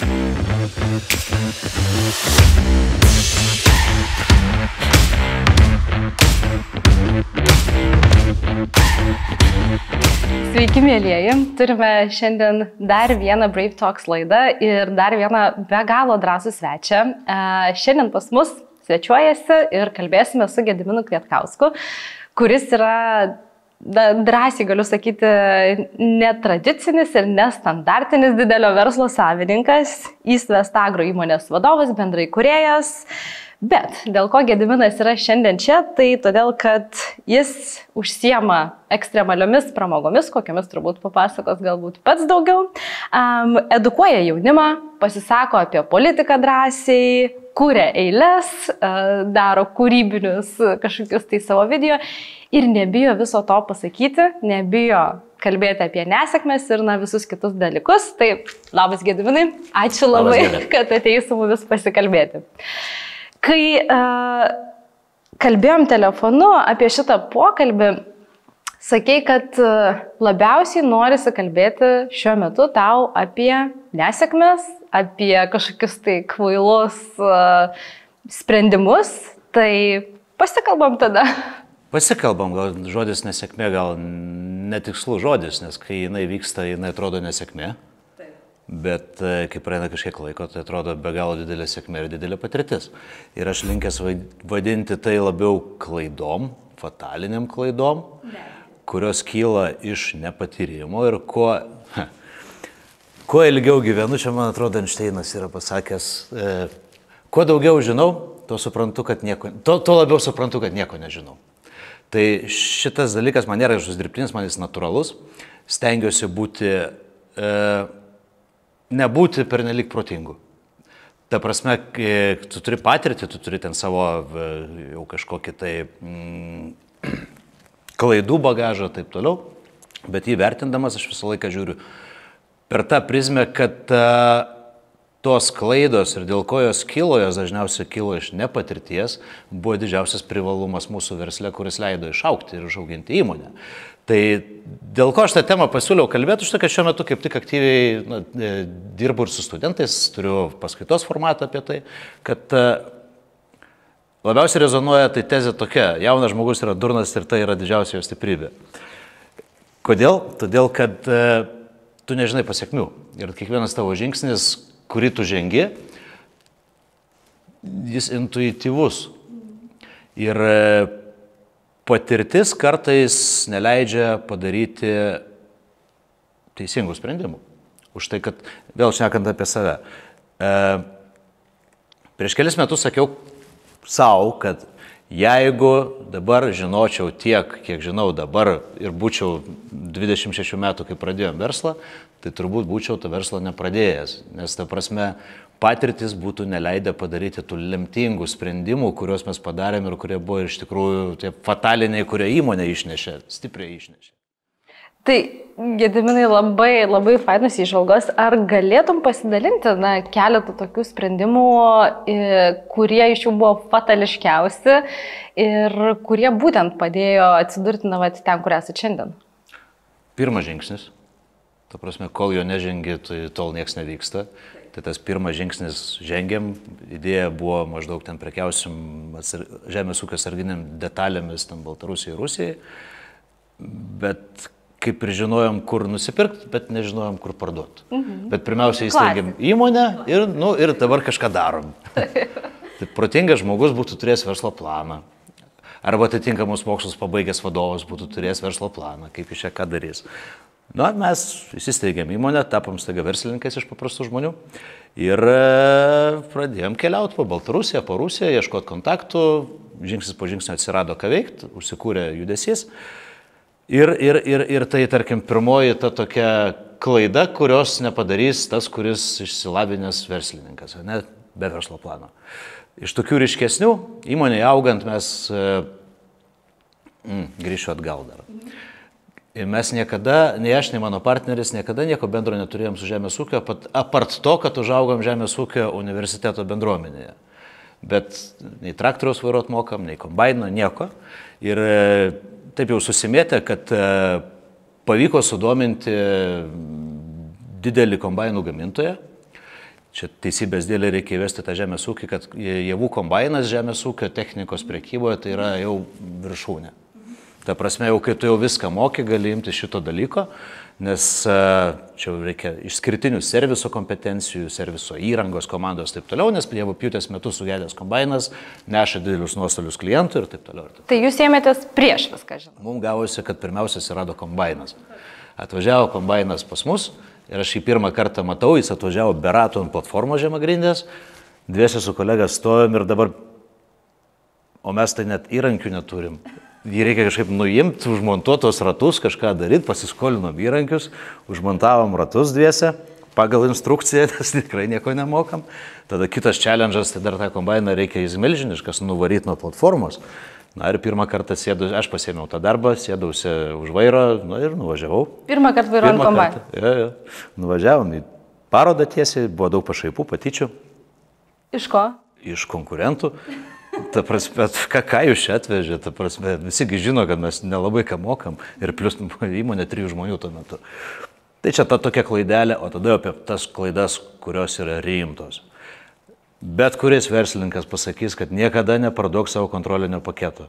Sveiki, mėlyjeji. Turime šiandien dar vieną Brave Talks laidą ir dar vieną be galo drąsų svečią. E, šiandien pas mus svečiuojasi ir kalbėsime su Gediminu Kvietkausku, kuris yra, drąsiai galiu sakyti, netradicinis ir nestandartinis didelio verslo savininkas, Įstvest Agro įmonės vadovas, bendrai kuriejas. Bet dėl ko Gediminas yra šiandien čia, tai todėl, kad jis užsiema ekstremaliomis pramogomis, kokiamis turbūt papasakos galbūt pats daugiau, um, edukuoja jaunimą, pasisako apie politiką drąsiai, kūrė eilės, uh, daro kūrybinius kažkokius tai savo video ir nebijo viso to pasakyti, nebijo kalbėti apie nesėkmes ir na, visus kitus dalykus. Tai labas Gediminai, ačiū labai, labas, kad atėjai su mumis pasikalbėti. Kai uh, kalbėjom telefonu apie šitą pokalbį, sakei, kad uh, labiausiai norisi kalbėti šiuo metu tau apie nesėkmes, apie kažkokius tai kvailus uh, sprendimus. Tai pasikalbam tada. Pasikalbam, gal žodis nesėkmė, gal netikslų žodis, nes kai jinai vyksta, jinai atrodo nesėkmė. Bet e, kai praeina kažkiek laiko, tai atrodo be galo didelė sėkmė ir didelė patirtis. Ir aš linkęs vadinti tai labiau klaidom, fataliniam klaidom, kurios kyla iš nepatyrimo ir kuo, kuo ilgiau gyvenu, čia man atrodo, Einšteinas yra pasakęs, e, kuo daugiau žinau, tuo, suprantu, nieko, tuo, tuo labiau suprantu, kad nieko nežinau. Tai šitas dalykas man nėra kažkoks dirbtinis, man jis natūralus. Stengiuosi būti e, nebūti pernelik protingu. Ta prasme, tu turi patirtį, tu turi ten savo jau kažkokį tai mm, klaidų bagažą ir taip toliau, bet jį vertindamas aš visą laiką žiūriu per tą prizmę, kad uh, tos klaidos ir dėl ko jos kilo, jos dažniausiai kilo iš nepatirties, buvo didžiausias privalumas mūsų versle, kuris leido išaukti ir užauginti įmonę. Tai dėl ko aš tą temą pasiūliau kalbėti, už tai, kad šiuo metu kaip tik aktyviai na, e, dirbu ir su studentais, turiu paskaitos formatą apie tai, kad e, labiausiai rezonuoja tai tezė tokia, jaunas žmogus yra durnas ir tai yra didžiausia jo stiprybė. Kodėl? Todėl, kad e, tu nežinai pasiekmių ir kiekvienas tavo žingsnis, kurį tu žengi, jis intuityvus. Ir patirtis kartais neleidžia padaryti teisingų sprendimų. Už tai, kad vėl šnekant apie save. E, prieš kelis metus sakiau savo, kad jeigu dabar žinočiau tiek, kiek žinau dabar ir būčiau 26 metų, kai pradėjom verslą, tai turbūt būčiau to verslo nepradėjęs. Nes ta prasme, patirtis būtų neleidę padaryti tų lemtingų sprendimų, kuriuos mes padarėm ir kurie buvo iš tikrųjų tie fataliniai, kurie įmonė išnešė, stipriai išnešė. Tai, Gediminai, labai, labai fainas išvalgos. Ar galėtum pasidalinti na, keletą tokių sprendimų, kurie iš jų buvo fatališkiausi ir kurie būtent padėjo atsidurti na, vat, ten, kur esate šiandien? Pirmas žingsnis. Ta prasme, kol jo nežengi, tai tol niekas nevyksta. Tai tas pirmas žingsnis žengėm, idėja buvo maždaug ten prekiausim žemės ūkio sarginiam detalėmis tam Baltarusijai Rusijai, bet kaip ir žinojom, kur nusipirkti, bet nežinojom, kur parduoti. Mhm. Bet pirmiausia įsteigėm įmonę ir, nu, ir dabar kažką darom. tai protingas žmogus būtų turėjęs verslo planą. Arba atitinkamus mokslus pabaigęs vadovas būtų turėjęs verslo planą, kaip iš čia ką darys. Nu, mes įsisteigėm įmonę, tapom staiga verslininkais iš paprastų žmonių ir e, pradėjom keliauti po Baltarusiją, po Rusiją, ieškoti kontaktų, žingsnis po žingsnio atsirado ką veikti, užsikūrė judesys. Ir, ir, ir, ir tai, tarkim, pirmoji ta tokia klaida, kurios nepadarys tas, kuris išsilavinęs verslininkas, ne, be verslo plano. Iš tokių ryškesnių, įmonėje augant mes, mm, grįšiu atgal dar. Mhm Ir mes niekada, nei aš, nei mano partneris, niekada nieko bendro neturėjom su žemės ūkio, apart to, kad užaugom žemės ūkio universiteto bendruomenėje. Bet nei traktoriaus vairuot mokam, nei kombaino, nieko. Ir e, taip jau susimėtė, kad e, pavyko sudominti didelį kombainų gamintoją. Čia teisybės dėlė reikia įvesti tą žemės ūkį, kad javų kombainas žemės ūkio technikos priekyboje tai yra jau viršūnė. Ta prasme, jau kai tu jau viską moki, gali imti šito dalyko, nes e, čia reikia išskirtinių serviso kompetencijų, serviso įrangos komandos ir taip toliau, nes javų pjūtės metu sugedęs kombainas neša didelius nuostolius klientų ir taip toliau. Ir taip. Tai jūs ėmėtės prieš viską, žinoma. Mums gavosi, kad pirmiausia atsirado kombainas. Atvažiavo kombainas pas mus, Ir aš jį pirmą kartą matau, jis atvažiavo be ratų ant platformos žemagrindės, dviesi su kolega stovim ir dabar, o mes tai net įrankių neturim. Jį reikia kažkaip nuimti, užmontuotos ratus, kažką daryti, pasiskolinom įrankius, užmontavom ratus dviese pagal instrukciją, nes tikrai nieko nemokam. Tada kitas challenge'as, tai dar tą kombainą reikia įsimilžiniškas, nuvaryti nuo platformos. Na ir pirmą kartą sėdu, aš pasėmiau tą darbą, sėdausi už vairo na, ir nuvažiavau. Pirmą kartą vairuojant kombainą. Ja, ja. Nuvažiavom į parodą tiesiai, buvo daug pašaipų, patyčių. Iš ko? Iš konkurentų. Ta prasme, ką, ką jūs čia atvežė, ta prasme, visigi žino, kad mes nelabai ką mokam ir plus įmonė trijų žmonių tuo metu. Tai čia ta tokia klaidelė, o tada apie tas klaidas, kurios yra rimtos. Bet kuris verslininkas pasakys, kad niekada neparduok savo kontrolinio paketo.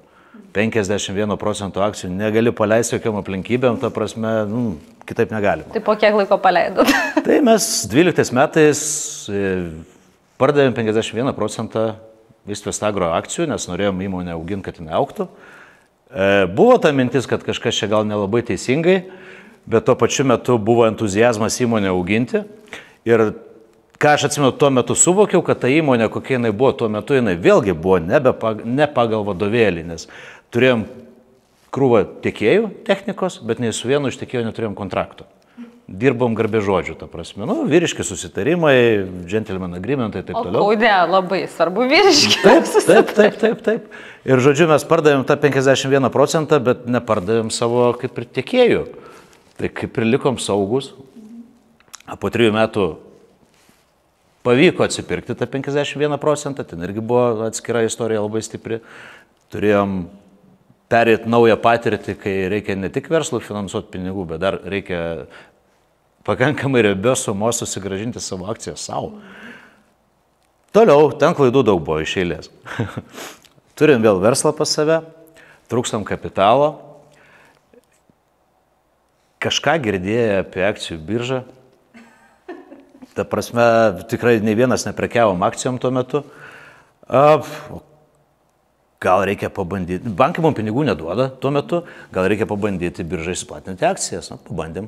51 procentų akcijų negali paleisti jokiam aplinkybėm, ta prasme, nu, kitaip negalima. Tai po kiek laiko paleidot? tai mes 12 metais e, pardavėm 51 procentą Vistvestagro akcijų, nes norėjom įmonę auginti, kad jinai auktų. E, buvo ta mintis, kad kažkas čia gal nelabai teisingai, bet tuo pačiu metu buvo entuzijazmas įmonę auginti. Ir ką aš atsimenu, tuo metu suvokiau, kad ta įmonė, kokia jinai buvo tuo metu, jinai vėlgi buvo nebe, ne pagal vadovėlį, nes turėjom krūvą tiekėjų technikos, bet nei su vienu iš tiekėjų neturėjom kontrakto. Dirbom garbė žodžių, ta prasme, nu, vyriški susitarimai, gentleman agreementai ir taip toliau. O ne, labai svarbu vyriški. Taip, taip, taip, taip, taip. Ir žodžiu, mes pardavėm tą 51 procentą, bet nepardavėm savo kaip ir tiekėjų. Tai kaip ir likom saugus. Po trijų metų Pavyko atsipirkti tą 51 procentą, ten irgi buvo atskira istorija labai stipri. Turėjom perėti naują patirtį, kai reikia ne tik verslui finansuoti pinigų, bet dar reikia pakankamai riebios sumos susigražinti savo akciją savo. Toliau, ten klaidų daug buvo iš eilės. Turim vėl verslą pas save, trūkstam kapitalo. Kažką girdėję apie akcijų biržą, Ta prasme, tikrai ne vienas neprekiavom akcijom tuo metu. Gal reikia pabandyti, bankai mums pinigų neduoda tuo metu, gal reikia pabandyti biržai įsiplatinti akcijas. Na, pabandėm,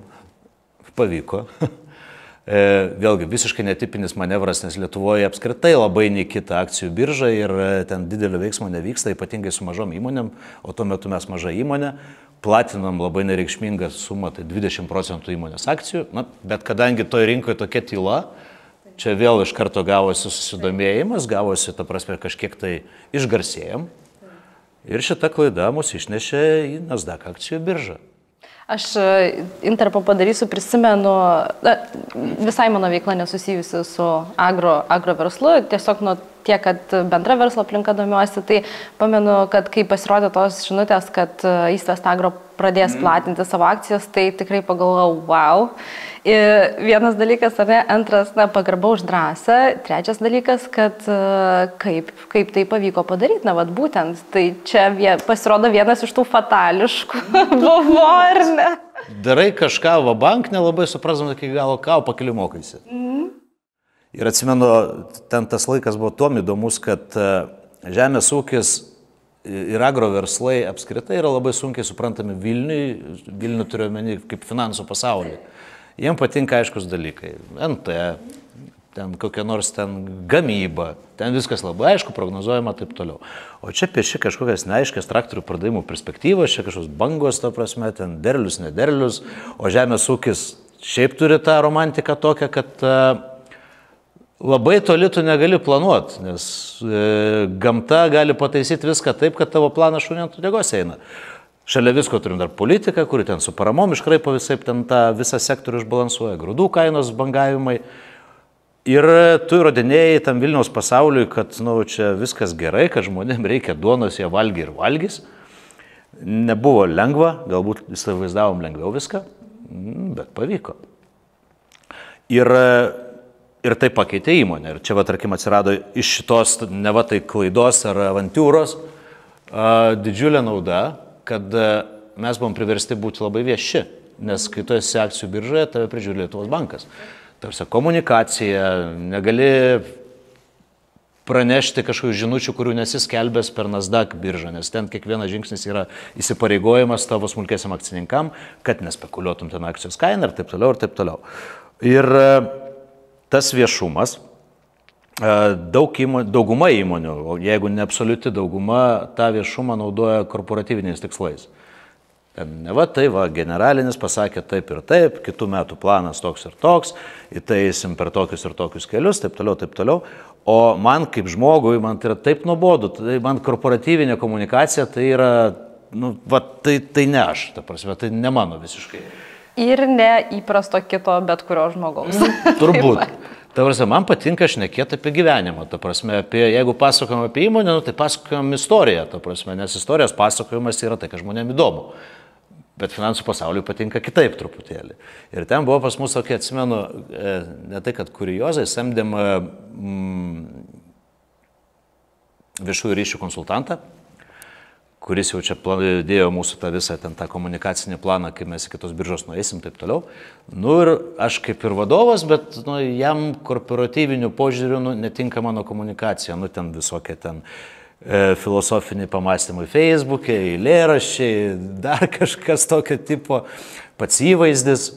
pavyko. E, vėlgi visiškai netipinis manevras, nes Lietuvoje apskritai labai nekita akcijų birža ir e, ten didelio veiksmo nevyksta, ypatingai su mažom įmonėm, o tuo metu mes maža įmonė, platinam labai nereikšmingą sumą, tai 20 procentų įmonės akcijų, na, bet kadangi toje rinkoje tokia tyla, čia vėl iš karto gavosi susidomėjimas, gavosi, ta prasme, kažkiek tai išgarsėjom. Ir šita klaida mus išnešė į Nasdaq akcijų biržą. Aš e, interpo padarysiu, prisimenu, na, visai mano veikla nesusijusi su agro, agro verslu, tiesiog nuo tiek, kad bendra verslo aplinka domiuosi, tai pamenu, kad kai pasirodė tos žinutės, kad Įstvest Agro pradės mm. platinti savo akcijas, tai tikrai pagalvojau, wow. Ir vienas dalykas, ar ne, antras, na, pagarba už drąsą, trečias dalykas, kad kaip, kaip tai pavyko padaryti, na, vad būtent, tai čia vie, pasirodo vienas iš tų fatališkų buvo, ar ne? Darai kažką, va bank nelabai suprasdama iki galo, ką pakeliu mokaisi. Mm. Ir atsimenu, ten tas laikas buvo tuom įdomus, kad e, žemės ūkis ir agro verslai apskritai yra labai sunkiai suprantami Vilniui, Vilnių turiu omeny kaip finansų pasaulį. Jiems patinka aiškus dalykai. NT, ten kokia nors ten gamyba, ten viskas labai aišku, prognozuojama taip toliau. O čia pieši kažkokias neaiškias traktorių pardavimų perspektyvos, čia kažkokios bangos, ta prasme, ten derlius, nederlius, o žemės ūkis šiaip turi tą romantiką tokią, kad uh, labai toli tu negali planuoti, nes e, gamta gali pataisyti viską taip, kad tavo planas šunė ant degos eina. Šalia visko turim dar politiką, kuri ten su paramom iškraipo visai ten tą visą sektorių išbalansuoja, grūdų kainos bangavimai. Ir tu įrodinėjai tam Vilniaus pasauliui, kad nu, čia viskas gerai, kad žmonėms reikia duonos, jie valgy ir valgys. Nebuvo lengva, galbūt įsivaizdavom lengviau viską, bet pavyko. Ir ir tai pakeitė įmonę. Ir čia, va, tarkim, atsirado iš šitos, ne va tai klaidos ar avantūros, didžiulė nauda, kad mes buvom priversti būti labai vieši, nes kai tu esi akcijų biržoje, tave prižiūri Lietuvos bankas. Tarsi komunikacija, negali pranešti kažkokių žinučių, kurių nesiskelbęs per Nasdaq biržą, nes ten kiekvienas žingsnis yra įsipareigojimas tavo smulkėsiam akcininkam, kad nespekuliuotum ten akcijos kainą ir taip toliau ir taip toliau. Ir e, tas viešumas, e, daug įmonių, dauguma įmonių, jeigu ne absoliuti dauguma, tą viešumą naudoja korporatyviniais tikslais. Ten ne va tai, va, generalinis pasakė taip ir taip, kitų metų planas toks ir toks, į tai eisim per tokius ir tokius kelius, taip toliau, taip toliau. O man kaip žmogui, man tai yra taip nuobodu, tai man korporatyvinė komunikacija tai yra, nu, va, tai, tai ne aš, ta prasme, tai ne mano visiškai. Ir ne įprasto kito bet kurio žmogaus. Turbūt. Ta prasme, man patinka šnekėti apie gyvenimą, ta prasme, apie, jeigu pasakojam apie įmonę, nu, tai pasakojam istoriją, ta prasme, nes istorijos pasakojimas yra tai, kas žmonėms įdomu. Bet finansų pasauliui patinka kitaip truputėlį. Ir ten buvo pas mus, tokia atsimenu, e, ne tai, kad kuriozai, samdėm mm, viešųjų ryšių konsultantą, kuris jau čia dėjo mūsų tą visą ten tą komunikacinį planą, kaip mes į kitos biržos nueisim, taip toliau. Nu ir aš kaip ir vadovas, bet nu, jam korporatyviniu požiūriu nu, netinka mano komunikacija, nu ten visokie ten E, filosofiniai pamastymai Facebook'e, eilėraščiai, dar kažkas tokio tipo, pats įvaizdis.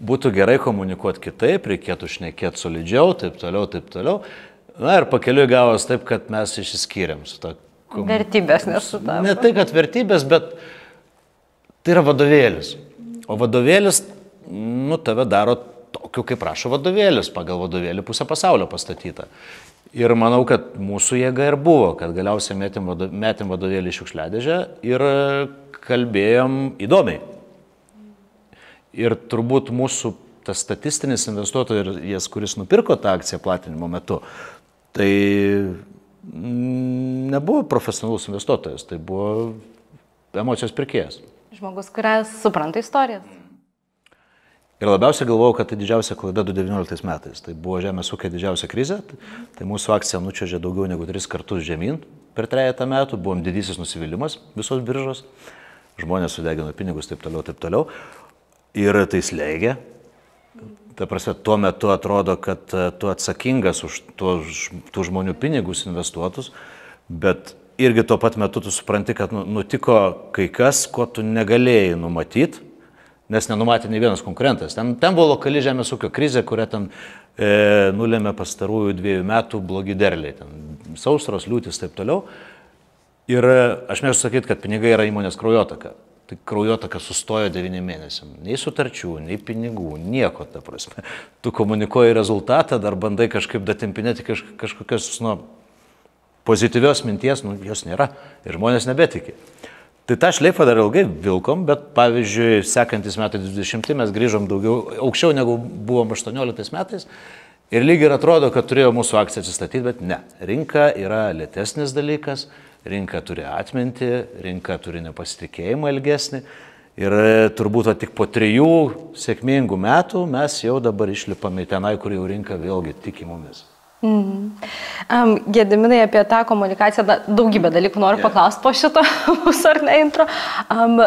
Būtų gerai komunikuoti kitaip, reikėtų šnekėti solidžiau, taip toliau, taip toliau. Na ir pakeliui gavos taip, kad mes išsiskyrėm su to. Kom... Vertybės nesutapę. Ne tai, kad vertybės, bet tai yra vadovėlis. O vadovėlis, nu, tave daro tokiu, kaip prašo vadovėlis, pagal vadovėlį pusę pasaulio pastatyta. Ir manau, kad mūsų jėga ir buvo, kad galiausiai metėm, vado, metėm vadovėlį šiukšliadėžę ir kalbėjom įdomiai. Ir turbūt mūsų tas statistinis investuotojas, kuris nupirko tą akciją platinimo metu, tai nebuvo profesionalus investuotojas, tai buvo emocijos pirkėjas. Žmogus, kuris supranta istorijas. Ir labiausiai galvojau, kad tai didžiausia klaida 2019 metais. Tai buvo žemės ūkio didžiausia krizė, tai mūsų akcija nučiažė daugiau negu tris kartus žemyn per trejata metų, buvom didysis nusivylimas visos biržos, žmonės sudegino pinigus, taip toliau, taip toliau. Ir tai slėgė. Ta prasme, tuo metu atrodo, kad e, tu atsakingas už tų žmonių pinigus investuotus, bet irgi tuo pat metu tu supranti, kad nu, nutiko kai kas, ko tu negalėjai numatyti nes nenumatė nei vienas konkurentas. Ten, ten buvo lokali žemės ūkio krizė, kurią ten e, nulėmė pastarųjų dviejų metų blogi derliai. Ten sausros, liūtis ir taip toliau. Ir e, aš mėgstu sakyti, kad pinigai yra įmonės kraujotaka. Tai kraujotaka sustojo 9 mėnesiam. Nei sutarčių, nei pinigų, nieko, ta prasme. Tu komunikuoji rezultatą, dar bandai kažkaip datimpinėti kaž, kažkokios nu, pozityvios minties, nu, jos nėra. Ir žmonės nebetikė. Tai tą šleifą dar ilgai vilkom, bet pavyzdžiui, sekantis metai 20 mes grįžom daugiau, aukščiau negu buvom 18 metais. Ir lygiai ir atrodo, kad turėjo mūsų akcija atsistatyti, bet ne. Rinka yra lėtesnis dalykas, rinka turi atminti, rinka turi nepasitikėjimą ilgesnį. Ir turbūt tik po trijų sėkmingų metų mes jau dabar išlipame tenai, kur jau rinka vėlgi tiki mumis. Mhm. Um, Gediminai apie tą komunikaciją, da, daugybę dalykų noriu yeah. paklausti po šito mūsų ar ne intro. Um,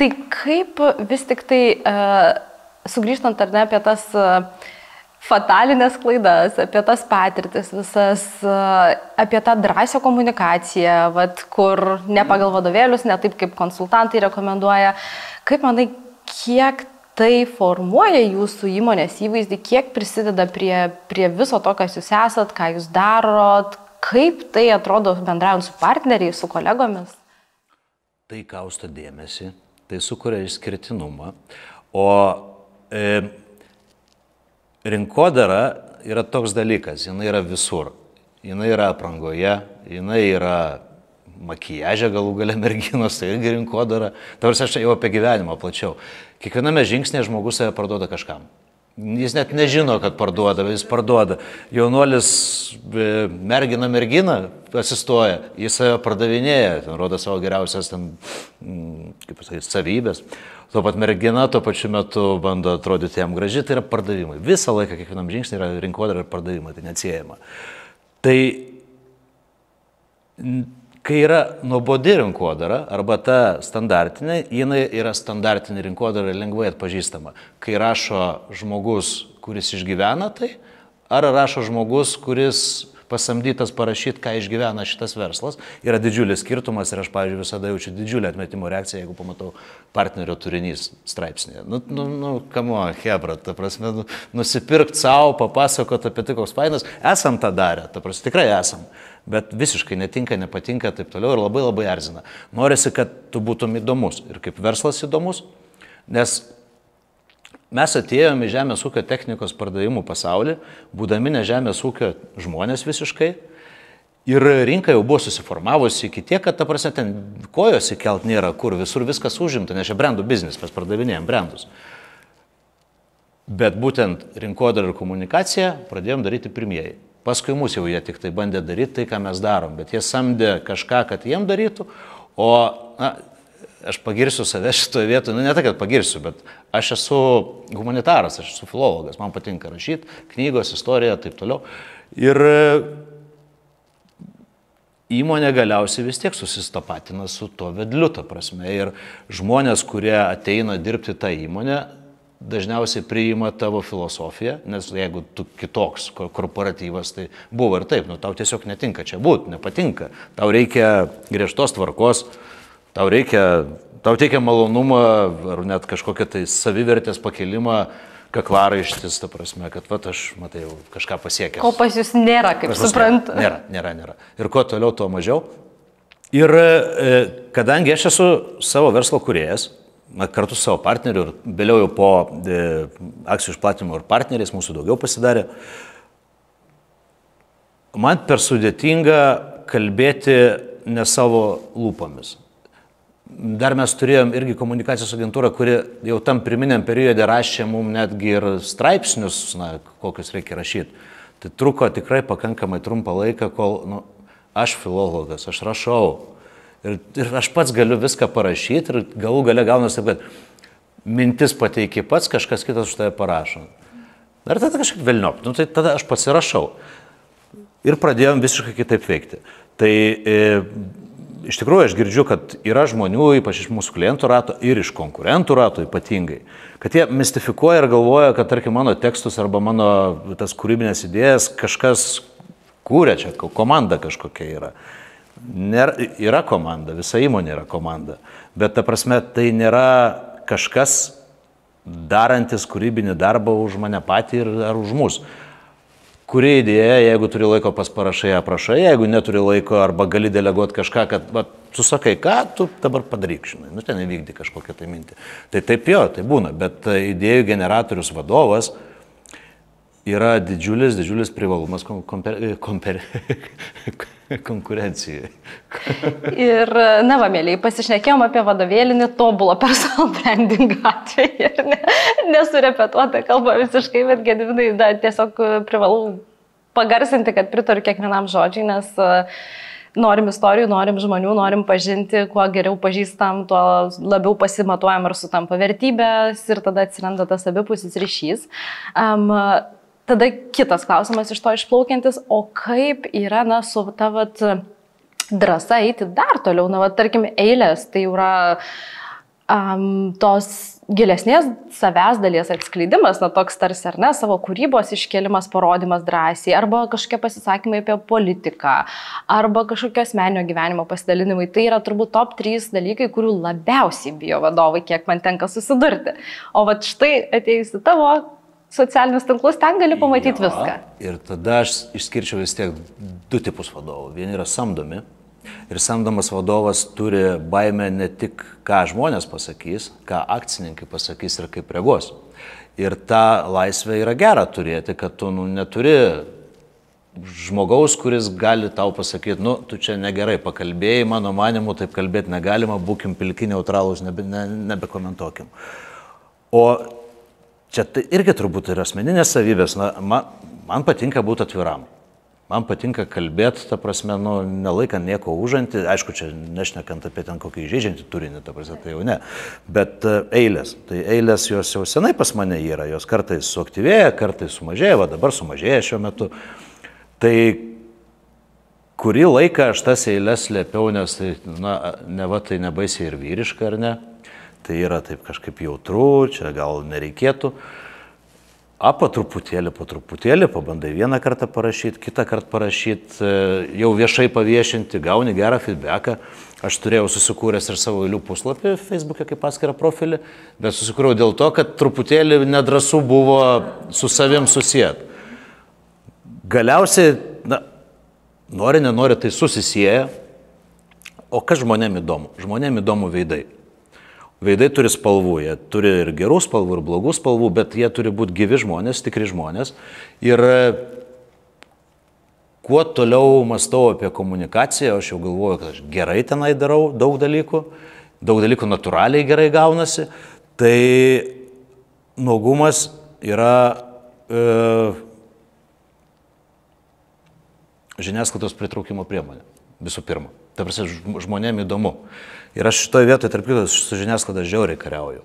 tai kaip vis tik tai, uh, sugrįžtant ar ne apie tas uh, fatalinės klaidas, apie tas patirtis visas, uh, apie tą drąsią komunikaciją, vat, kur ne pagal vadovėlius, ne taip kaip konsultantai rekomenduoja. Kaip manai, kiek tai formuoja jūsų įmonės įvaizdį, kiek prisideda prie, prie viso to, kas jūs esat, ką jūs darot, kaip tai atrodo bendraujant su partneriais, su kolegomis? Tai kausto dėmesį, tai sukuria išskirtinumą, o e, rinkodara yra toks dalykas, jinai yra visur. Jinai yra aprangoje, jinai yra makijažė galų gale merginos, tai irgi rinkodara. Tarsi aš jau apie gyvenimą plačiau. Kiekviename žingsnėje žmogus save parduoda kažkam. Jis net nežino, kad parduoda, jis parduoda. Jaunuolis e, mergina mergina asistoja, jis save pardavinėja, ten rodo savo geriausias ten, mm, kaip pasakyti, savybės. Tuo pat mergina tuo pačiu metu bando atrodyti jam graži, tai yra pardavimai. Visą laiką, kiekvienam žingsniui yra rinkodara ir pardavimai, tai neatsiejama. Tai kai yra nuobodi rinkodara arba ta standartinė, jinai yra standartinė rinkodara lengvai atpažįstama. Kai rašo žmogus, kuris išgyvena tai, ar rašo žmogus, kuris pasamdytas parašyti, ką išgyvena šitas verslas, yra didžiulis skirtumas ir aš, pavyzdžiui, visada jaučiu didžiulę atmetimo reakciją, jeigu pamatau partnerio turinys straipsnėje. Nu, nu, nu kamo, hebra, ta prasme, nu, nusipirkti savo, papasakoti apie tai, koks fainas, esam tą darę, ta prasme, tikrai esam bet visiškai netinka, nepatinka ir taip toliau ir labai labai erzina. Norisi, kad tu būtum įdomus ir kaip verslas įdomus, nes mes atėjome į žemės ūkio technikos pardavimų pasaulį, būdami ne žemės ūkio žmonės visiškai. Ir rinka jau buvo susiformavusi iki tiek, kad ta prasme ten kojos įkelt nėra kur, visur viskas užimta, nes čia brandų biznis, mes pardavinėjom brandus. Bet būtent rinkodara ir komunikacija pradėjom daryti pirmieji. Paskui mus jau jie tik tai bandė daryti tai, ką mes darom, bet jie samdė kažką, kad jiem darytų, o na, aš pagirsiu save šitoje vietoje, nu ne tai, kad pagirsiu, bet aš esu humanitaras, aš esu filologas, man patinka rašyti, knygos, istorija, taip toliau. Ir įmonė galiausiai vis tiek susistapatina su to vedliu, ta prasme. Ir žmonės, kurie ateina dirbti tą įmonę, dažniausiai priima tavo filosofiją, nes jeigu tu kitoks korporatyvas, tai buvo ir taip, nu, tau tiesiog netinka čia būti, nepatinka. Tau reikia griežtos tvarkos, tau reikia, tau teikia malonumą ar net kažkokią tai savivertės pakelimą kaklaraištis, ta prasme, kad va aš, matai, jau kažką pasiekęs. Ko pas jūs nėra, kaip suprantu. Nėra, nėra, nėra. Ir kuo toliau, tuo mažiau. Ir e, kadangi aš esu savo verslo kuriejas, kartu su savo partneriu ir vėliau jau po e, akcijų išplatimo ir partneriais mūsų daugiau pasidarė. Man per sudėtinga kalbėti ne savo lūpomis. Dar mes turėjom irgi komunikacijos agentūrą, kuri jau tam pirminiam periode rašė mums netgi ir straipsnius, na, kokius reikia rašyti. Tai truko tikrai pakankamai trumpą laiką, kol nu, aš filologas, aš rašau, Ir, ir aš pats galiu viską parašyti ir galų gale gaunasi taip, kad mintis pateikia pats, kažkas kitas už tave parašo. Ir tada kažkaip vėlniop, nu tai tada aš pasirašau. Ir pradėjom visiškai kitaip veikti. Tai e, iš tikrųjų aš girdžiu, kad yra žmonių, ypač iš mūsų klientų rato ir iš konkurentų rato ypatingai, kad jie mistifikuoja ir galvoja, kad tarkim mano tekstus arba mano tas kūrybinės idėjas kažkas kūrė čia, komanda kažkokia yra. Nėra, yra komanda, visa įmonė yra komanda, bet ta prasme tai nėra kažkas darantis kūrybinį darbą už mane patį ir ar už mus. Kuri idėja, jeigu turi laiko pas parašai, aprašai, jeigu neturi laiko arba gali deleguoti kažką, kad va, tu sakai, ką tu dabar padaryk, žinai, nu ten įvykdy kažkokią tai mintį. Tai taip jo, tai būna, bet idėjų generatorius vadovas, yra didžiulis, didžiulis privalumas komper, komper, konkurencijai. ir, na, va, mėlyje, pasišnekėjom apie vadovėlinį tobulo personal branding atvejį. Ne, nesurepetuota kalba visiškai, bet gedvinai, da, tiesiog privalau pagarsinti, kad pritariu kiekvienam žodžiui, nes uh, norim istorijų, norim žmonių, norim pažinti, kuo geriau pažįstam, tuo labiau pasimatuojam ar sutampa vertybės ir tada atsiranda tas abipusis ryšys. Um, tada kitas klausimas iš to išplaukiantis, o kaip yra, na, su tavat drąsa eiti dar toliau, na, va, tarkim, eilės, tai yra um, tos gilesnės savęs dalies atskleidimas, na toks tarsi ar ne, savo kūrybos iškelimas, parodimas drąsiai, arba kažkokie pasisakymai apie politiką, arba kažkokio asmenio gyvenimo pasidalinimai. Tai yra turbūt top 3 dalykai, kurių labiausiai bijo vadovai, kiek man tenka susidurti. O va štai atėjusi tavo socialinius tinklus, ten gali pamatyti jo, viską. Ir tada aš išskirčiau vis tiek du tipus vadovų. Vieni yra samdomi. Ir samdomas vadovas turi baimę ne tik, ką žmonės pasakys, ką akcininkai pasakys ir kaip reaguos. Ir tą laisvę yra gera turėti, kad tu nu, neturi žmogaus, kuris gali tau pasakyti, nu, tu čia negerai pakalbėjai, mano manimu, taip kalbėti negalima, būkim pilki neutralūs, nebe, ne, nebekomentuokim. O čia tai irgi turbūt yra asmeninės savybės. Na, man, man patinka būti atviram. Man patinka kalbėti, ta prasme, nu, nelaikant nieko užantį, aišku, čia nešnekant apie ten kokį žaidžiantį turinį, ta prasme, tai jau ne, bet uh, eilės. Tai eilės jos jau senai pas mane yra, jos kartais suaktyvėja, kartais sumažėja, va dabar sumažėja šiuo metu. Tai kurį laiką aš tas eilės slėpiau, nes tai, na, ne va tai nebaisiai ir vyriška, ar ne? Tai yra taip kažkaip jautru, čia gal nereikėtų. A, po truputėlį, po truputėlį, pabandai vieną kartą parašyti, kitą kartą parašyti, e, jau viešai paviešinti, gauni gerą feedbacką. Aš turėjau susikūręs ir savo eilių puslapį Facebook'e kaip atskirą profilį, bet susikūriau dėl to, kad truputėlį nedrasu buvo su savim susijęt. Galiausiai, na, nori, nenori, tai susisieja. O kas žmonėm įdomu? Žmonėm įdomu veidai. Veidai turi spalvų, jie turi ir gerų spalvų, ir blogų spalvų, bet jie turi būti gyvi žmonės, tikri žmonės. Ir kuo toliau mastau apie komunikaciją, aš jau galvoju, kad aš gerai tenai darau daug dalykų, daug dalykų natūraliai gerai gaunasi, tai nuogumas yra e, žiniasklaidos pritraukimo priemonė, visų pirma. Ta prasme, žmonėm įdomu. Ir aš šitoje vietoje, tarp kitos, su žiniasklaida žiauriai kariauju.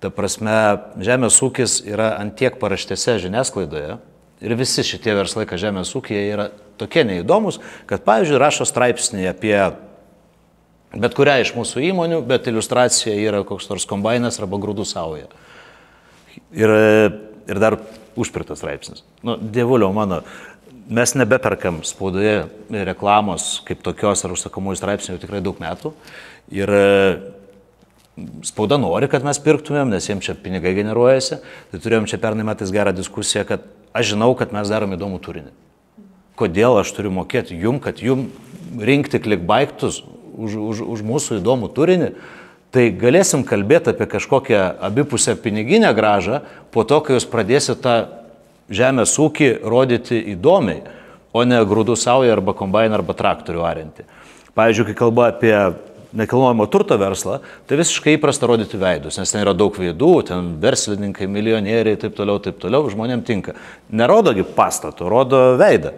Ta prasme, žemės ūkis yra antiek paraštėse žiniasklaidoje ir visi šitie verslai, kad žemės ūkija yra tokie neįdomus, kad, pavyzdžiui, rašo straipsnį apie bet kurią iš mūsų įmonių, bet iliustracija yra koks nors kombainas arba grūdų sauja. Ir, ir dar užpirtas straipsnis. Nu, dievulio mano, mes nebeperkam spaudoje reklamos kaip tokios ar užsakomųjų straipsnių tikrai daug metų. Ir e, spauda nori, kad mes pirktumėm, nes jiems čia pinigai generuojasi. Tai turėjom čia pernai metais gerą diskusiją, kad aš žinau, kad mes darom įdomų turinį. Kodėl aš turiu mokėti jum, kad jum rinkti klikbaiktus už, už, už mūsų įdomų turinį, tai galėsim kalbėti apie kažkokią abipusę piniginę gražą po to, kai jūs pradėsite tą žemės ūkį rodyti įdomiai, o ne grūdų saują arba kombainą arba traktorių arinti. Pavyzdžiui, kai kalba apie nekilnojamo turto verslą, tai visiškai įprasta rodyti veidus, nes ten yra daug veidų, ten verslininkai, milijonieriai taip toliau, taip toliau, žmonėm tinka. Nerodogi pastato, rodo veidą,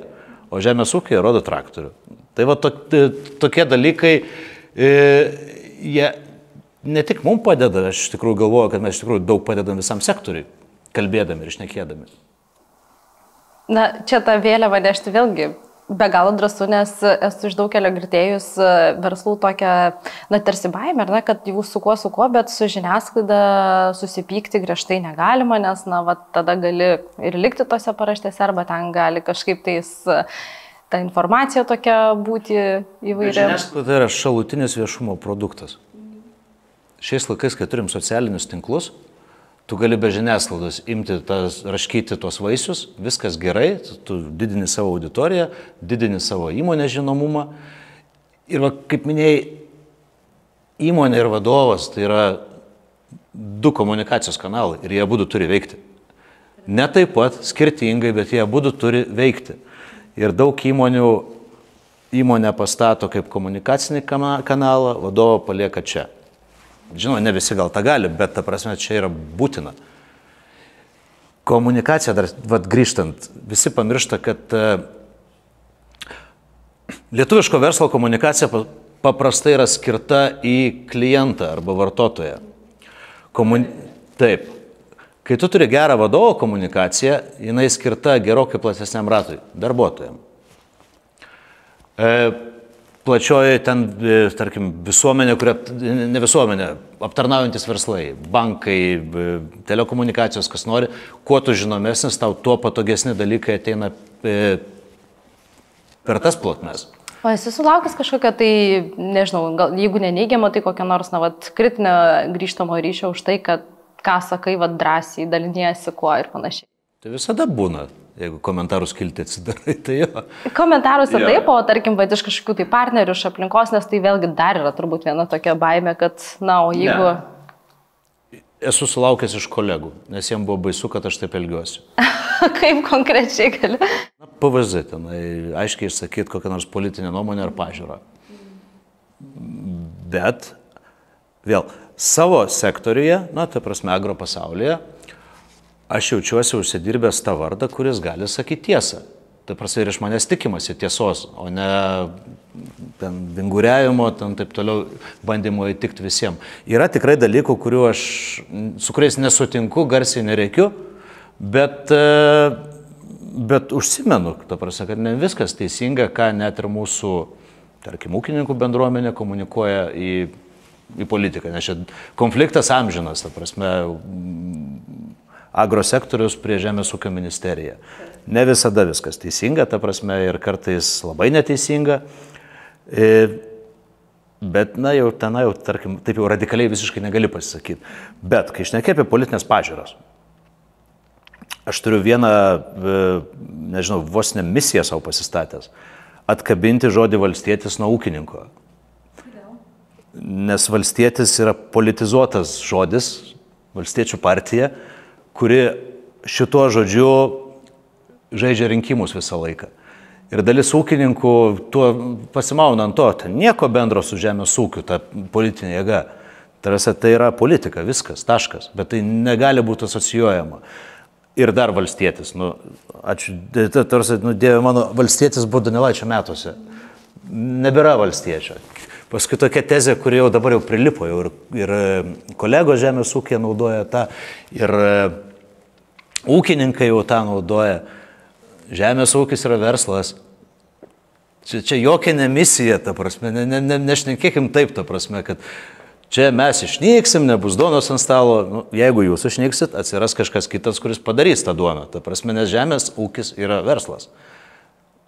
o žemės ūkiai rodo traktorių. Tai va to, tokie dalykai, e, jie ne tik mums padeda, aš iš tikrųjų galvoju, kad mes iš tikrųjų daug padedam visam sektoriui, kalbėdami ir išnekėdami. Na, čia tą vėliavą nešti vėlgi be galo drąsu, nes esu iš daugelio girdėjus e, verslų tokią, na, tarsi baimę, ne, kad jau su kuo, su kuo, bet su žiniasklaida susipykti griežtai negalima, nes, na, va, tada gali ir likti tose paraštėse, arba ten gali kažkaip tais ta informacija tokia būti įvairi. Žiniasklaida yra šalutinis viešumo produktas. Šiais laikais, kai turim socialinius tinklus, tu gali be žiniasklaidos imti tas, raškyti tuos vaisius, viskas gerai, tu didini savo auditoriją, didini savo įmonės žinomumą. Ir va, kaip minėjai, įmonė ir vadovas tai yra du komunikacijos kanalai ir jie abu turi veikti. Ne taip pat, skirtingai, bet jie abu turi veikti. Ir daug įmonių įmonę pastato kaip komunikacinį kanalą, vadovą palieka čia. Žinoma, ne visi gal tą gali, bet ta prasme čia yra būtina. Komunikacija, dar vat, grįžtant, visi pamiršta, kad uh, lietuviško verslo komunikacija paprastai yra skirta į klientą arba vartotoją. Komun... Taip. Kai tu turi gerą vadovo komunikaciją, jinai skirta gerokai platesniam ratui - darbuotojams. E, plačioji ten, e, tarkim, visuomenė, kuria, ne visuomenė, aptarnaujantis verslai, bankai, e, telekomunikacijos, kas nori, kuo tu žinomesnis, tau tuo patogesni dalykai ateina e, per tas plotmes. O esi sulaukęs kažkokio tai, nežinau, gal, jeigu neneigiamo, tai kokią nors, na, vat, kritinę grįžtamo ryšio už tai, kad ką sakai, vad drąsiai daliniesi kuo ir panašiai. Tai visada būna. Jeigu komentarus kilti atsidarai, tai jo. Komentaruose jo. taip, o tarkim, bet iš kažkokių tai partnerių, iš aplinkos, nes tai vėlgi dar yra turbūt viena tokia baime, kad, na, o jeigu... Ne. Esu sulaukęs iš kolegų, nes jiems buvo baisu, kad aš taip elgiuosi. Kaip konkrečiai gali? Na, PVZ, tenai aiškiai išsakyti kokią nors politinę nuomonę ar pažiūrą. Bet, vėl, savo sektoriuje, na, ta prasme, agro pasaulyje, aš jaučiuosi užsidirbęs tą vardą, kuris gali sakyti tiesą. Tai prasai ir iš manęs tikimasi tiesos, o ne ten vinguriavimo, ten taip toliau bandymo įtikti visiems. Yra tikrai dalykų, aš, su kuriais nesutinku, garsiai nereikiu, bet, bet užsimenu, ta prasme, kad ne viskas teisinga, ką net ir mūsų, tarkim, ūkininkų bendruomenė komunikuoja į, į politiką. Nes čia konfliktas amžinas, ta prasme, agrosektorius prie Žemės ūkio ministerija. Ne visada viskas teisinga, ta prasme, ir kartais labai neteisinga. E, bet, na, jau ten, jau, tarkim, taip jau radikaliai visiškai negali pasisakyti. Bet, kai išnekė apie politinės pažiūros, aš turiu vieną, e, nežinau, vos ne misiją savo pasistatęs - atkabinti žodį valstietis nuo ūkininko. Nes valstietis yra politizuotas žodis, valstiečių partija, kuri šituo žodžiu žaidžia rinkimus visą laiką. Ir dalis ūkininkų tuo pasimauna ant to, ten nieko bendro su žemės ūkiu, ta politinė jėga. Tarasi tai yra politika, viskas, taškas, bet tai negali būti asocijuojama. Ir dar valstietis, nu, ačiū, tarsi, nu, Dieve mano, valstietis buvo Danilaičio metuose. Nebėra valstiečio. Paskui tokia tezė, kuri jau dabar jau prilipo, jau ir, ir kolegos žemės ūkė naudoja tą, ir Ūkininkai jau tą naudoja. Žemės ūkis yra verslas. Čia, čia jokia ne misija, ta prasme, ne, ne, ne, nešnekėkim taip, ta prasme, kad čia mes išnyksim, nebus duonos ant stalo. Nu, jeigu jūs išnyksit, atsiras kažkas kitas, kuris padarys tą duoną. Ta prasme, nes žemės ūkis yra verslas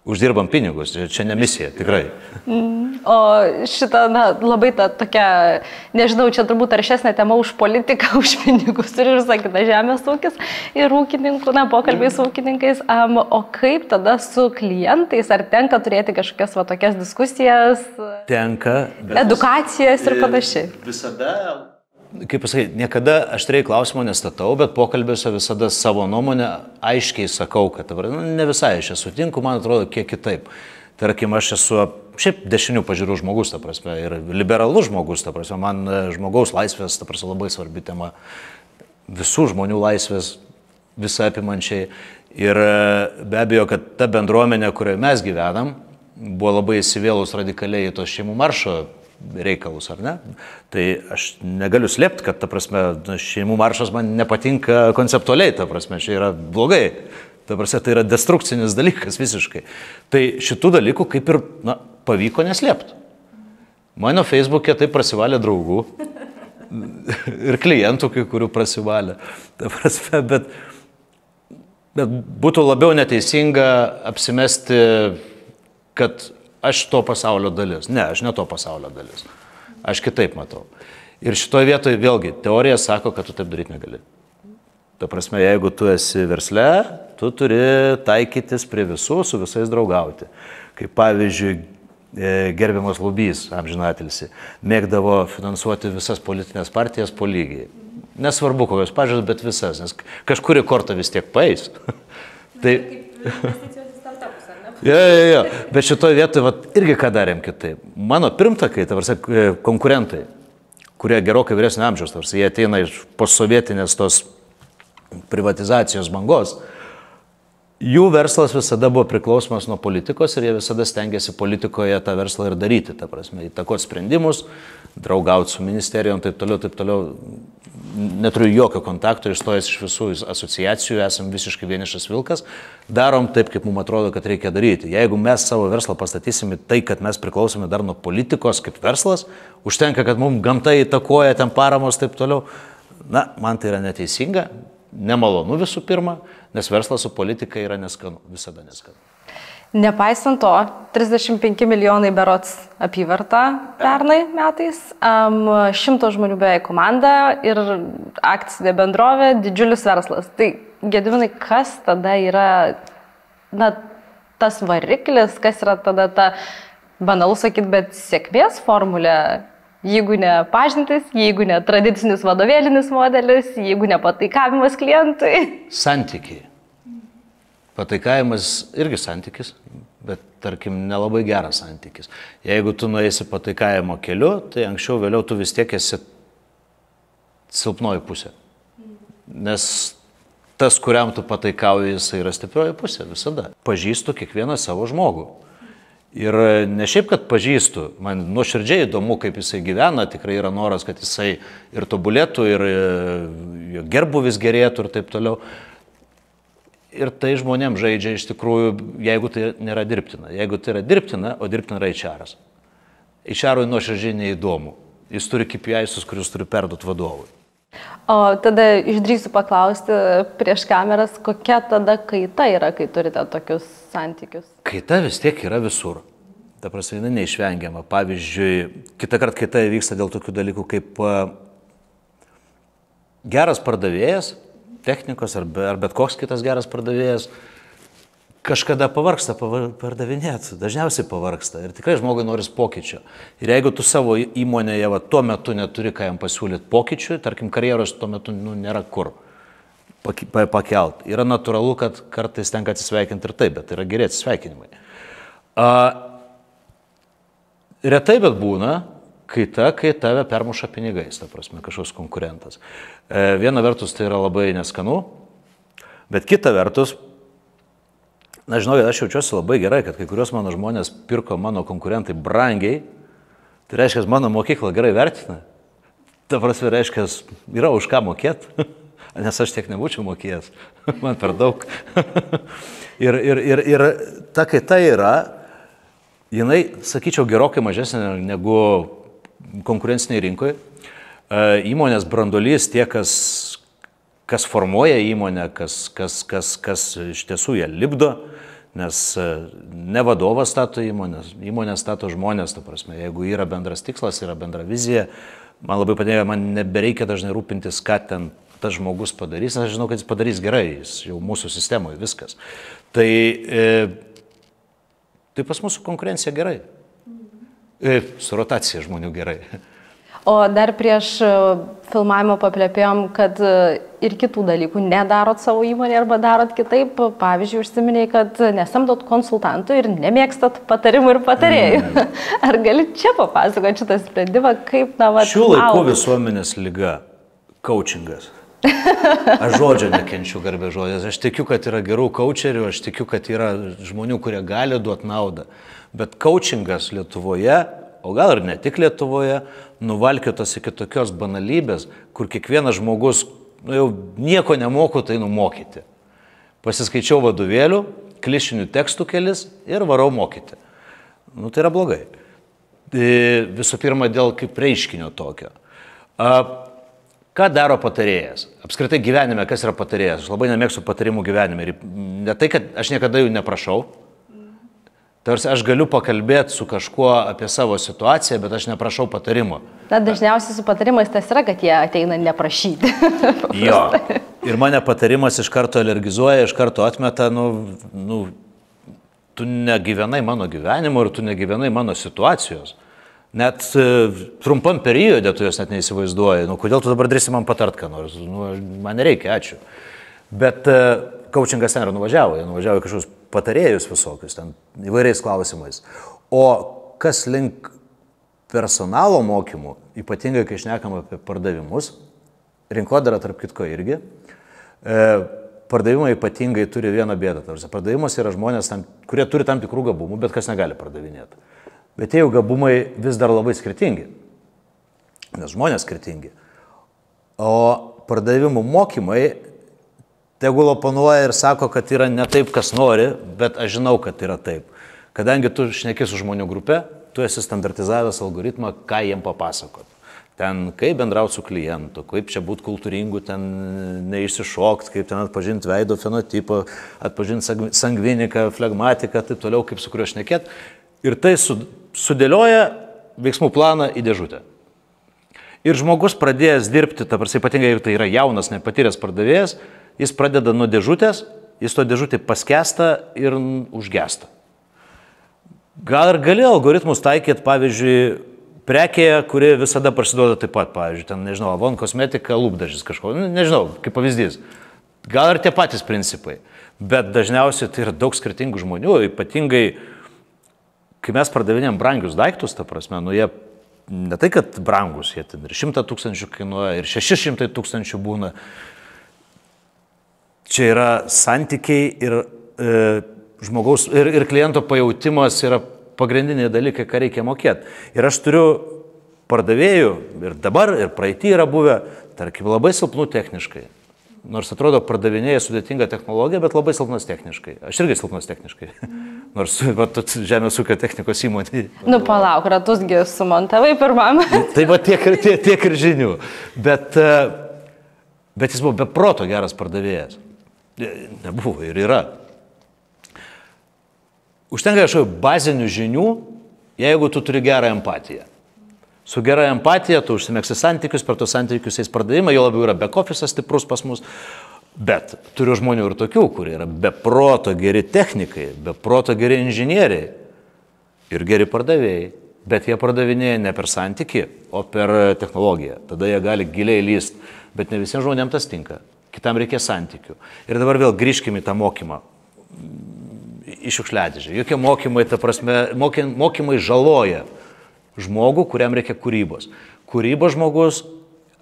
uždirbam pinigus, čia ne misija, tikrai. Mm, o šitą, na, labai ta tokia, nežinau, čia turbūt aršesnė tema už politiką, už pinigus ir visą kitą žemės ūkis ir ūkininkų, na, pokalbiai su ūkininkais. Um, o kaip tada su klientais, ar tenka turėti kažkokias va tokias diskusijas? Tenka. Edukacijas ir panašiai. Visada kaip pasakyti, niekada aštriai klausimų nestatau, bet pokalbėse visada savo nuomonę aiškiai sakau, kad nu, ne visai aš esu sutinku, man atrodo kiek kitaip. Tarkim, aš esu šiaip dešinių pažiūrų žmogus, ta prasme, ir liberalus žmogus, ta prasme, man e, žmogaus laisvės, ta prasme, labai svarbi tema, visų žmonių laisvės, visą apimančiai. Ir e, be abejo, kad ta bendruomenė, kurioje mes gyvenam, buvo labai įsivėlus radikaliai į tos šeimų maršo reikalus, ar ne? Tai aš negaliu slėpti, kad, ta prasme, šeimų maršas man nepatinka konceptualiai, ta prasme, čia yra blogai. Ta prasme, tai yra destrukcinis dalykas visiškai. Tai šitų dalykų kaip ir, na, pavyko neslėpti. Mano Facebook'e tai prasivalė draugų ir klientų, kai kurių prasivalė. Ta prasme, bet, bet būtų labiau neteisinga apsimesti, kad aš to pasaulio dalis. Ne, aš ne to pasaulio dalis. Aš kitaip matau. Ir šitoje vietoje vėlgi teorija sako, kad tu taip daryti negali. Ta prasme, jeigu tu esi versle, tu turi taikytis prie visų, su visais draugauti. Kaip pavyzdžiui, e, gerbiamas Lubys, amžinatilsi, mėgdavo finansuoti visas politinės partijas po lygiai. Nesvarbu, kokios pažiūrės, bet visas, nes kažkuri kortą vis tiek paės. tai... Jo, jo, jo. Bet šitoje vietoje vat, irgi ką darėm kitaip. Mano pirmtakai, tavarsi, e, konkurentai, kurie gerokai vyresnio amžiaus, tavarsi, jie ateina iš posovietinės tos privatizacijos bangos, jų verslas visada buvo priklausomas nuo politikos ir jie visada stengiasi politikoje tą verslą ir daryti, ta prasme, įtakoti sprendimus, draugauti su ministerijom, taip toliau, taip toliau. Neturiu jokio kontakto, išstojęs iš visų asociacijų, esam visiškai vienišas vilkas, darom taip, kaip mums atrodo, kad reikia daryti. Jeigu mes savo verslą pastatysime tai, kad mes priklausome dar nuo politikos kaip verslas, užtenka, kad mums gamta įtakoja ten paramos taip toliau, na, man tai yra neteisinga, nemalonu visų pirma, nes verslas su politika yra neskanu, visada neskanu. Nepaisant to, 35 milijonai berots apyvarta pernai metais, šimto žmonių beveik komanda ir akcinė bendrovė, didžiulis verslas. Tai gedivinai, kas tada yra na, tas variklis, kas yra tada ta, banalu sakyti, bet sėkmės formulė, jeigu ne pažintis, jeigu ne tradicinis vadovėlinis modelis, jeigu ne pataikavimas klientui. Santykiai. Pataikavimas irgi santykis, bet tarkim nelabai geras santykis. Jeigu tu nueisi pataikavimo keliu, tai anksčiau vėliau tu vis tiek esi silpnoji pusė. Nes tas, kuriam tu pataikauji, jis yra stiprioji pusė visada. Pažįstu kiekvieną savo žmogų. Ir ne šiaip, kad pažįstu, man nuoširdžiai įdomu, kaip jisai gyvena, tikrai yra noras, kad jisai ir tobulėtų, ir e, jo gerbuvis gerėtų ir taip toliau. Ir tai žmonėms žaidžia iš tikrųjų, jeigu tai nėra dirbtina. Jeigu tai yra dirbtina, o dirbtina yra išaras. Išarui nuoširdžiai neįdomu. Jis turi KPI'sus, kuriuos turi perduoti vadovui. O tada išdrįsiu paklausti prieš kameras, kokia tada kaita yra, kai turite tokius santykius? Kaita vis tiek yra visur. Ta prasme, jinai neišvengiama. Pavyzdžiui, kitą kartą kaita įvyksta dėl tokių dalykų kaip geras pardavėjas, technikos ar, be, ar bet koks kitas geras pardavėjas kažkada pavarksta pardavinėti, dažniausiai pavarksta ir tikrai žmogui noris pokyčio. Ir jeigu tu savo įmonėje va, tuo metu neturi ką jam pasiūlyti pokyčiui, tarkim, karjeros tuo metu nu, nėra kur pakelt. Yra natūralu, kad kartais tenka atsisveikinti ir taip, bet yra geri atsisveikinimai. A, retai bet būna, kai ta, kai tave permuša pinigais, ta prasme, kažkoks konkurentas. E, viena vertus tai yra labai neskanu, bet kita vertus Na, žinokit, aš jaučiuosi labai gerai, kad kai kurios mano žmonės pirko mano konkurentai brangiai. Tai reiškia, mano mokykla gerai vertina. Ta prasme, reiškia, yra už ką mokėti. Nes aš tiek nebūčiau mokėjęs. Man per daug. ir, ir, ir, ir ta kaita yra, jinai, sakyčiau, gerokai mažesnė negu konkurenciniai rinkoje. Įmonės brandolys, tie, kas, kas formuoja įmonę, kas, kas, kas, kas iš tiesų ją libdo, Nes e, ne vadovas stato įmonės, įmonė stato žmonės, ta prasme, jeigu yra bendras tikslas, yra bendra vizija, man labai padėjo, man nebereikia dažnai rūpintis, ką ten tas žmogus padarys, aš žinau, kad jis padarys gerai, jis jau mūsų sistemoje viskas. Tai, e, tai pas mūsų konkurencija gerai. E, su rotacija žmonių gerai. O dar prieš e, filmavimą paplėpėjom, kad e, ir kitų dalykų nedarot savo įmonė arba darot kitaip. Pavyzdžiui, užsiminiai, kad nesamdot konsultantų ir nemėgstat patarimų ir patarėjų. Mm. Ar gali čia papasakoti šitą sprendimą, kaip na va... Šių laikų visuomenės lyga - coachingas. Aš žodžio nekenčiu garbė žodės. Aš tikiu, kad yra gerų coacherių, aš tikiu, kad yra žmonių, kurie gali duoti naudą. Bet coachingas Lietuvoje o gal ir ne tik Lietuvoje, nuvalkiotas iki tokios banalybės, kur kiekvienas žmogus, nu jau nieko nemoku, tai numokyti. Pasiskaičiau vadovėlių, klišinių tekstų kelis ir varau mokyti. Nu tai yra blogai. Tai visų pirma, dėl kaip reiškinio tokio. A, ką daro patarėjas? Apskritai gyvenime, kas yra patarėjas? Aš labai nemėgstu patarimų gyvenime. Ir ne tai, kad aš niekada jų neprašau, Tarsi aš galiu pakalbėti su kažkuo apie savo situaciją, bet aš neprašau patarimo. Na, dažniausiai su patarimais tas yra, kad jie ateina neprašyti. jo. Ir mane patarimas iš karto alergizuoja, iš karto atmeta, nu, nu, tu negyvenai mano gyvenimo ir tu negyvenai mano situacijos. Net e, trumpam periode tu jos net neįsivaizduoji. Nu, kodėl tu dabar drįsi man patart, ką nors? Nu, man nereikia, ačiū. Bet kaučingas e, ten ir nuvažiavo, jie nuvažiavo kažkokius patarėjus visokius ten įvairiais klausimais. O kas link personalo mokymų, ypatingai kai išnekam apie pardavimus, rinkodara tarp kitko irgi, e, pardavimai ypatingai turi vieną bėdą. Tarsi, pardavimas yra žmonės, tam, kurie turi tam tikrų gabumų, bet kas negali pardavinėti. Bet tie jų gabumai vis dar labai skirtingi, nes žmonės skirtingi. O pardavimų mokymai Tegul oponuoja ir sako, kad yra ne taip, kas nori, bet aš žinau, kad yra taip. Kadangi tu šneki su žmonių grupė, tu esi standartizavęs algoritmą, ką jiem papasakot. Ten, kaip bendrauti su klientu, kaip čia būti kultūringu, ten neišsišokti, kaip ten atpažinti veido fenotipą, atpažinti sangviniką, flegmatiką, taip toliau, kaip su kuriuo šnekėt. Ir tai su, sudėlioja veiksmų planą į dėžutę. Ir žmogus pradėjęs dirbti, ta prasme, ypatingai jeigu tai yra jaunas, nepatyręs pardavėjas, jis pradeda nuo dėžutės, jis to dėžutį paskesta ir užgesta. Gal ir gali algoritmus taikyti, pavyzdžiui, prekėje, kuri visada prasiduoda taip pat, pavyzdžiui, ten, nežinau, Avon kosmetika, lūpdažis kažko, nu, nežinau, kaip pavyzdys. Gal ir tie patys principai, bet dažniausiai tai yra daug skirtingų žmonių, ypatingai, kai mes pardavinėm brangius daiktus, ta prasme, nu jie ne tai, kad brangus, jie ten ir 100 tūkstančių kainuoja, ir 600 tūkstančių būna. Čia yra santykiai ir e, žmogaus ir, ir kliento pajūtimas yra pagrindiniai dalykai, ką reikia mokėti. Ir aš turiu pardavėjų ir dabar, ir praeitį yra buvę, tarkim, labai silpnų techniškai. Nors atrodo pardavinėja sudėtinga technologija, bet labai silpnas techniškai. Aš irgi silpnas techniškai. Nors va, žemės ūkio technikos įmonė. Nu, palauk, ratusgi sumontavai pirmam. tai va tiek, tiek, tiek ir žinių. Bet, e, bet jis buvo beproto geras pardavėjas. Nebuvo ir yra. Užtenka kažkokių bazinių žinių, jeigu tu turi gerą empatiją. Su gera empatija tu užsimėgsi santykius, per tos santykius eis pardavimai, jo labiau yra office stiprus pas mus. Bet turiu žmonių ir tokių, kurie yra beproto geri technikai, beproto geri inžinieriai ir geri pardavėjai. Bet jie pardavinėja ne per santyki, o per technologiją. Tada jie gali giliai lyst. Bet ne visiems žmonėms tas tinka. Kitam reikia santykių. Ir dabar vėl grįžkime į tą mokymą iš šiukšliadėžę. Jokie mokymai, ta prasme, mokymai žaloja žmogų, kuriam reikia kūrybos. Kūryba žmogus,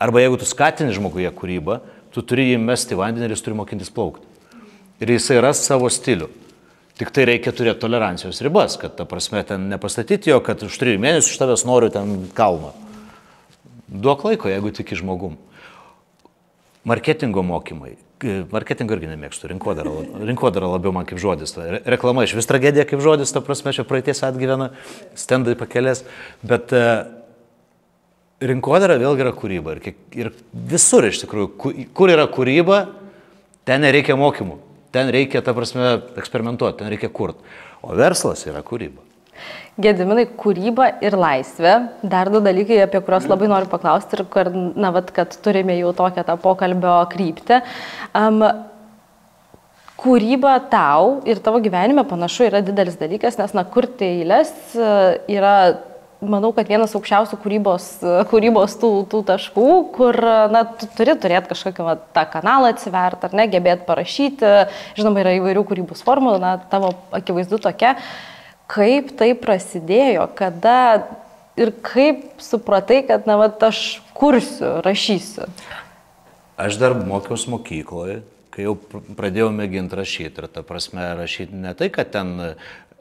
arba jeigu tu skatini žmoguje kūrybą, tu turi jį mesti į vandenį ir jis turi mokintis plaukti. Ir jisai ras savo stilių. Tik tai reikia turėti tolerancijos ribas, kad ta prasme ten nepastatyti jo, kad už trijų mėnesių iš tavęs noriu ten kalną. Duok laiko, jeigu tiki žmogum. Marketingo mokymai. Marketingo irgi nemėgstu, rinkodara, rinkodara labiau man kaip žodis. Ta reklama iš vis tragedija kaip žodis, ta prasme, čia praeities atgyvena, stendai pakelės, bet e, rinkodara vėlgi yra kūryba. Ir, kiek, ir visur iš tikrųjų, kur yra kūryba, ten nereikia mokymų, ten reikia, ta prasme, eksperimentuoti, ten reikia kurti. O verslas yra kūryba. Gediminai, kūryba ir laisvė. Dar du dalykai, apie kuriuos labai noriu paklausti ir kur, na, vat, kad turime jau tokią tą pokalbio kryptį. Um, kūryba tau ir tavo gyvenime panašu yra didelis dalykas, nes, na, kurti eilės e, yra, manau, kad vienas aukščiausių kūrybos, kūrybos tų, tų taškų, kur, na, tu turi turėti kažkokį va, tą kanalą atsiverti, ar ne, gebėti parašyti. Žinoma, yra įvairių kūrybos formų, na, tavo akivaizdu tokia. Uh, kaip tai prasidėjo, kada ir kaip supratai, kad, na, va, aš kursiu, rašysiu? Aš dar mokiausi mokykloje, kai jau pradėjau mėginti rašyti. Ir ta prasme, rašyti ne tai, kad ten,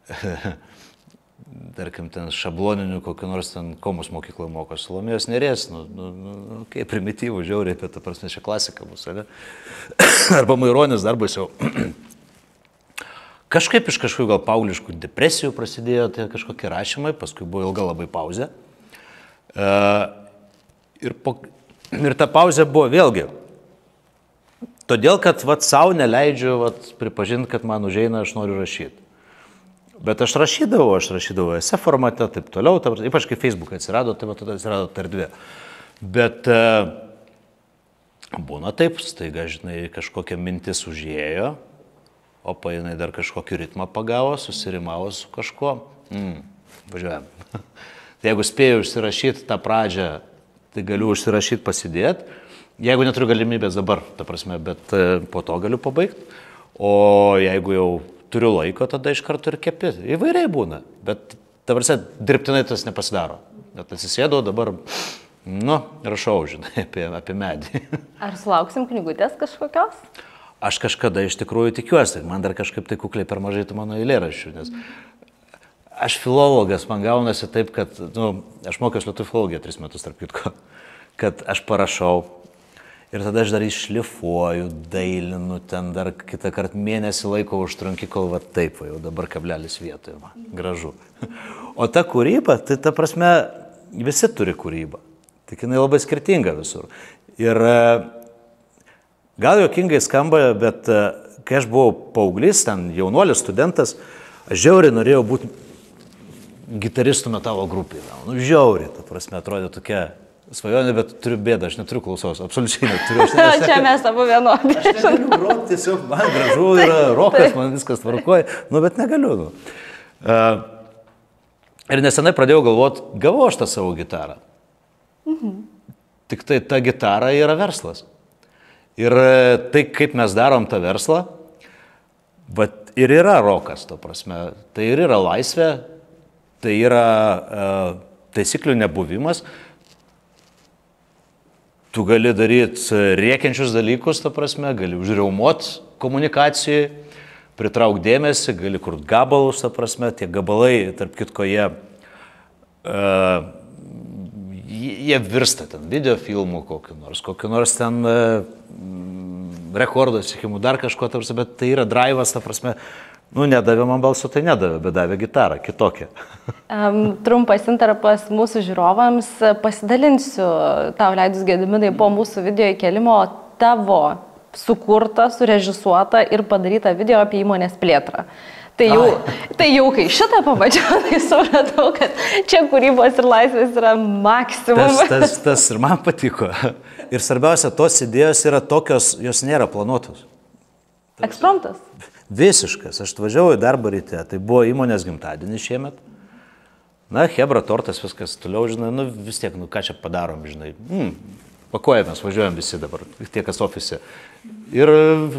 tarkim, ten šabloninių kokiu nors ten komus mokykloje moko, Salomėjos nerės, nu, nu, nu, kaip primityvų, žiauriai, bet ta prasme, čia klasika bus, ne? Arba Maironis darbas jau Kažkaip iš kažkokių gal pauliškų depresijų prasidėjo tie kažkokie rašymai, paskui buvo ilga labai pauzė. E, ir, po, ir ta pauzė buvo vėlgi. Todėl, kad vat savo neleidžiu vat, pripažinti, kad man užeina, aš noriu rašyti. Bet aš rašydavau, aš rašydavau esė formate, taip toliau, ta, ypač kai Facebook atsirado, tai vat, tada atsirado tardvė. Bet e, būna taip, staiga, žinai, kažkokia mintis užėjo, o painai dar kažkokį ritmą pagavo, susirimavo su kažkuo. Mm, važiuojam. tai jeigu spėjau užsirašyti tą pradžią, tai galiu užsirašyti pasidėti. Jeigu neturiu galimybės dabar, ta prasme, bet e, po to galiu pabaigti. O jeigu jau turiu laiko, tada iš karto ir kepi. Įvairiai būna, bet dabar dirbtinai tas nepasidaro. Net atsisėdau dabar, nu, rašau, žinai, apie, apie medį. Ar sulauksim knygutės kažkokios? Aš kažkada iš tikrųjų tikiuosi, man dar kažkaip tai kukliai per mažai tų mano eilėraščių, nes aš filologas, man gaunasi taip, kad, na, nu, aš mokiausi lietuvių filologiją tris metus, tarp kitko, kad aš parašau ir tada aš dar iššlifuoju, dailinu, ten dar kitą kartą mėnesį laiko užtrunki, kol va taip, va, jau dabar kablelis vietoje, man gražu. O ta kūryba, tai ta prasme, visi turi kūrybą, tik jinai labai skirtinga visur. Ir Gal jokingai skamba, bet e, kai aš buvau paauglys, ten jaunuolis, studentas, aš žiauriai norėjau būti gitaristų metalo grupėje. Nu, žiauriai, ta prasme, atrodė tokia svajonė, bet turiu bėdą, aš neturiu klausos, absoliučiai neturiu. Aš, aš, Čia mes abu vienodi. Aš negaliu groti, tiesiog man gražu yra, rokas, man viskas tvarkoja, nu, bet negaliu. Nu. Uh, ir nesenai pradėjau galvoti, gavau aš tą savo gitarą. Mhm. Tik tai ta gitara yra verslas. Ir e, tai, kaip mes darom tą verslą, bet ir yra rokas, to prasme. Tai ir yra laisvė, tai yra uh, taisyklių nebuvimas. Tu gali daryti rėkiančius dalykus, ta prasme, gali užriaumot komunikacijai, pritrauk dėmesį, gali kur gabalus, ta prasme, tie gabalai, tarp kitko, jie, uh, jie virsta ten video filmų kokiu nors, kokiu nors ten uh, rekordo siekimų, dar kažko, ta prasme, bet tai yra drivas, ta prasme, Nu, nedavė man balso, tai nedavė, bet davė gitarą, kitokią. um, trumpas interpas mūsų žiūrovams. Pasidalinsiu tau leidus gediminai po mūsų video įkelimo tavo sukurtą, surežisuotą ir padarytą video apie įmonės plėtrą. Tai jau, Ai. tai jau kai šitą pamačiau, tai supratau, kad čia kūrybos ir laisvės yra maksimum. Tas, tas, tas ir man patiko. Ir svarbiausia, tos idėjos yra tokios, jos nėra planuotos. Ekspromtas. Visiškas. Aš atvažiavau į darbą ryte, tai buvo įmonės gimtadienis šiemet. Na, Hebra tortas, viskas toliau, žinai, nu vis tiek, nu ką čia padarom, žinai. Mm, pakuojamės, važiuojam visi dabar, tie kas ofise. Ir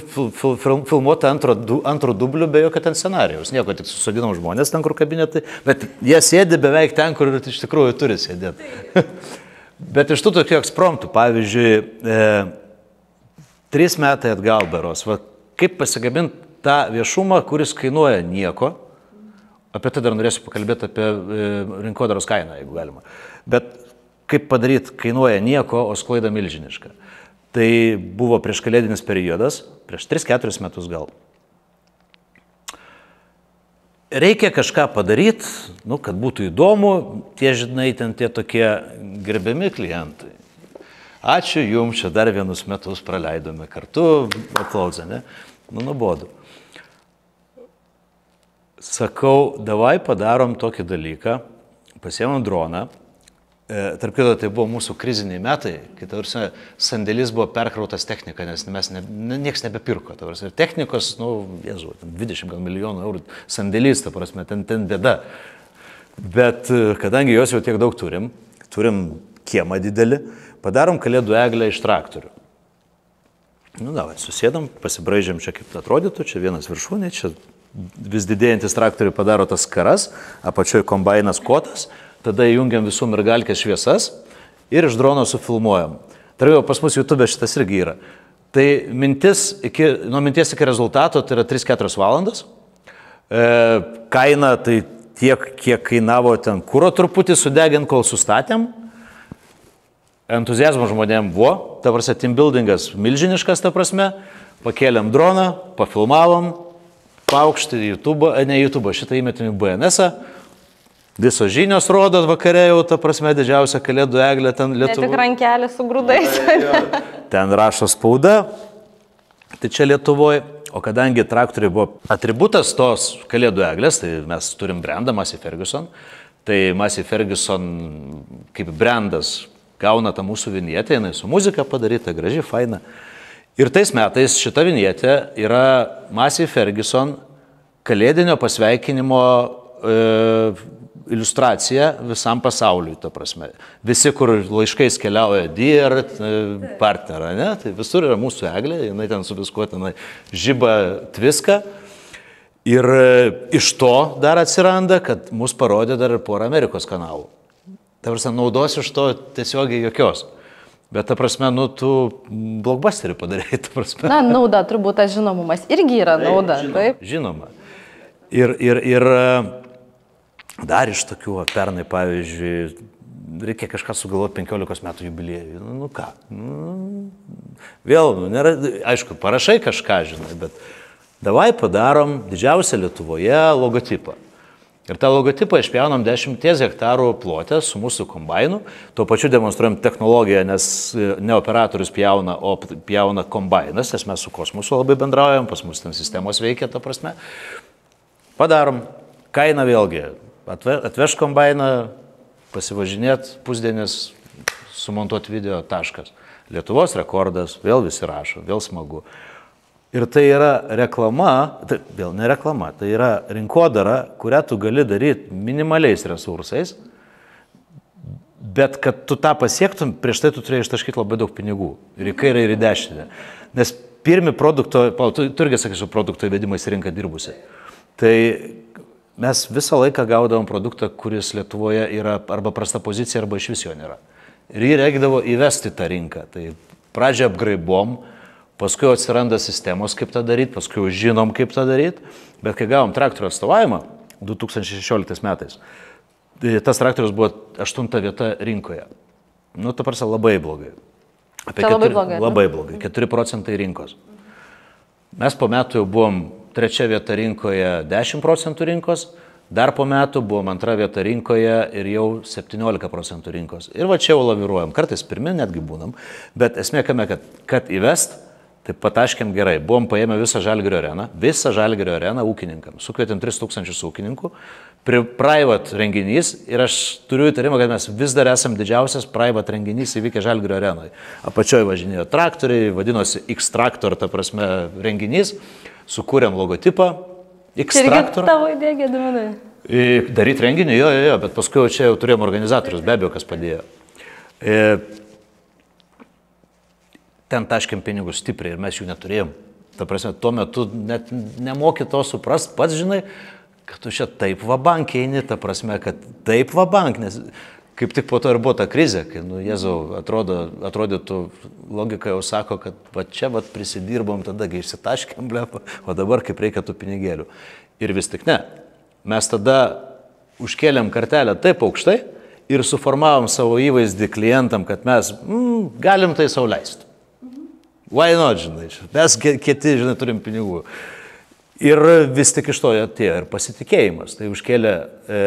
fil, fil, fil, filmuota antro, du, antro dubliu be jokio ten scenarijaus. Nieko, tik susodinom žmonės ten, kur kabinetai, bet jie sėdi beveik ten, kur iš tikrųjų turi sėdėti. bet iš tų tokių ekspromptų, pavyzdžiui, e, trys metai atgal beros, va, kaip pasigabinti tą viešumą, kuris kainuoja nieko. Apie tai dar norėsiu pakalbėti apie e, rinkodaros kainą, jeigu galima. Bet kaip padaryti, kainuoja nieko, o sklaida milžiniška. Tai buvo prieš kalėdinis periodas, prieš 3-4 metus gal. Reikia kažką padaryti, nu, kad būtų įdomu, tie, žinai, ten tie tokie gerbiami klientai. Ačiū Jums, čia dar vienus metus praleidome kartu, aplauzę, ne? Nu, nuobodu. Sakau, davai padarom tokį dalyką, pasiemam droną, tarp kito, tai buvo mūsų kriziniai metai, kai tarsi sandėlis buvo perkrautas technika, nes mes ne, ne, nieks nebepirko. Tarsi, technikos, nu, jezu, 20 gal milijonų eurų sandėlis, ta prasme, ten, ten bėda. Bet e, kadangi jos jau tiek daug turim, turim kiemą didelį, padarom kalėdų eglę iš traktorių. Nu, davai, susėdam, pasibraižėm čia kaip atrodytų, čia vienas viršūnė, čia vis didėjantis traktoriui padaro tas karas, apačioje kombainas kotas tada įjungiam visų mergalkės šviesas ir iš drono sufilmuojam. Tarp pas mus YouTube šitas irgi yra. Tai mintis iki, nuo minties iki rezultato tai yra 3-4 valandas. E, kaina tai tiek, kiek kainavo ten kūro truputį sudegint, kol sustatėm. Entuzijazmo žmonėm buvo, ta prasme, team buildingas milžiniškas, ta prasme. Pakėlėm droną, pafilmavom, paaukštį YouTube, ne YouTube, šitą įmetėm į BNS. -ą Visos žinios rodo vakare jau, ta prasme, didžiausia kalėdų eglė ten Lietuvoje. Tik rankelė su grūdais. ten rašo spauda. Tai čia Lietuvoje. O kadangi traktoriai buvo atributas tos kalėdų eglės, tai mes turim brandą Massey Ferguson, tai Massey Ferguson kaip brandas gauna tą mūsų vinietę, jinai su muzika padaryta, graži, faina. Ir tais metais šita vinietė yra Massey Ferguson kalėdinio pasveikinimo e, iliustracija visam pasauliui, ta prasme. Visi, kur laiškais keliauja Dear e, partnerą, ne, tai visur yra mūsų eglė, jinai ten su viskuo tenai žyba tviską. Ir e, iš to dar atsiranda, kad mus parodė dar ir porą Amerikos kanalų. Ta prasme, naudos iš to tiesiogiai jokios. Bet ta prasme, nu, tu blogbusterį padarai, ta prasme. Na, nauda, turbūt tas žinomumas irgi yra nauda, taip? Žinoma. taip? Žinoma. Ir, ir, ir Dar iš tokių, pernai pavyzdžiui, reikia kažką sugalvoti 15 metų jubiliejui. Nu, nu ką? Nu, vėl, nu, nėra, aišku, parašai kažką, žinai, bet davai padarom didžiausią Lietuvoje logotipą. Ir tą logotipą išpjaunam 10 hektarų plotę su mūsų kombainu, tuo pačiu demonstruojam technologiją, nes ne operatorius pjauna, o pjauna kombainas, nes mes su kosmosu labai bendraujam, pas mus ten sistemos veikia, ta prasme. Padarom, kaina vėlgi atveš kombainą, pasivažinėt pusdienis, sumontuoti video taškas. Lietuvos rekordas, vėl visi rašo, vėl smagu. Ir tai yra reklama, tai vėl ne reklama, tai yra rinkodara, kurią tu gali daryti minimaliais resursais, bet kad tu tą pasiektum, prieš tai tu turėjai ištaškyti labai daug pinigų. Ir į kairę, ir į dešinę. Nes pirmi produkto, tu, tu irgi sakysiu, produkto įvedimais rinką dirbusi. Tai mes visą laiką gaudavom produktą, kuris Lietuvoje yra arba prasta pozicija, arba iš vis jo nėra. Ir jį reikdavo įvesti tą rinką. Tai pradžią apgraibom, paskui atsiranda sistemos, kaip tą daryti, paskui žinom, kaip tą daryti, bet kai gavom traktorių atstovavimą 2016 metais, tai tas traktorius buvo aštunta vieta rinkoje. Nu, ta prasme, labai blogai. Apie tai 4, labai blogai. Labai blogai. 4 procentai rinkos. Mes po metų jau buvom trečia vieta rinkoje 10 procentų rinkos, dar po metų buvom antra vieta rinkoje ir jau 17 procentų rinkos. Ir va čia jau laviruojam, kartais pirmin netgi būnam, bet esmė kame, kad, kad įvest Tai pataškėm gerai, buvom paėmę visą Žalgirio areną, visą Žalgirio areną ūkininkams, sukvietėm 3000 ūkininkų, private renginys ir aš turiu įtarimą, kad mes vis dar esam didžiausias private renginys įvykę Žalgirio arenoje. Apačioje važinėjo traktoriai, vadinosi X-Traktor, ta prasme, renginys, sukūrėm logotipą X-Traktor. Tavo idėja, Gediminai. Daryti renginį, jo, jo, jo, bet paskui čia jau turėjom organizatorius, be abejo, kas padėjo. E, ten taškiam pinigus stipriai ir mes jų neturėjom. Ta prasme, tuo metu net nemoki to suprast, pats žinai, kad tu čia taip va bankiai eini, ta prasme, kad taip va bank, nes kaip tik po to ir buvo ta krizė, kai, nu, Jėzau, atrodo, atrodytų, logika jau sako, kad va čia va prisidirbom, tadagi išsitaškėm, blepa, o dabar kaip reikia tų pinigėlių. Ir vis tik ne. Mes tada užkėlėm kartelę taip aukštai ir suformavom savo įvaizdį klientam, kad mes mm, galim tai sauliaisti. Why not, žinai, mes kiti, žinai, turim pinigų. Ir vis tik iš to atėjo ir pasitikėjimas. Tai užkėlė e,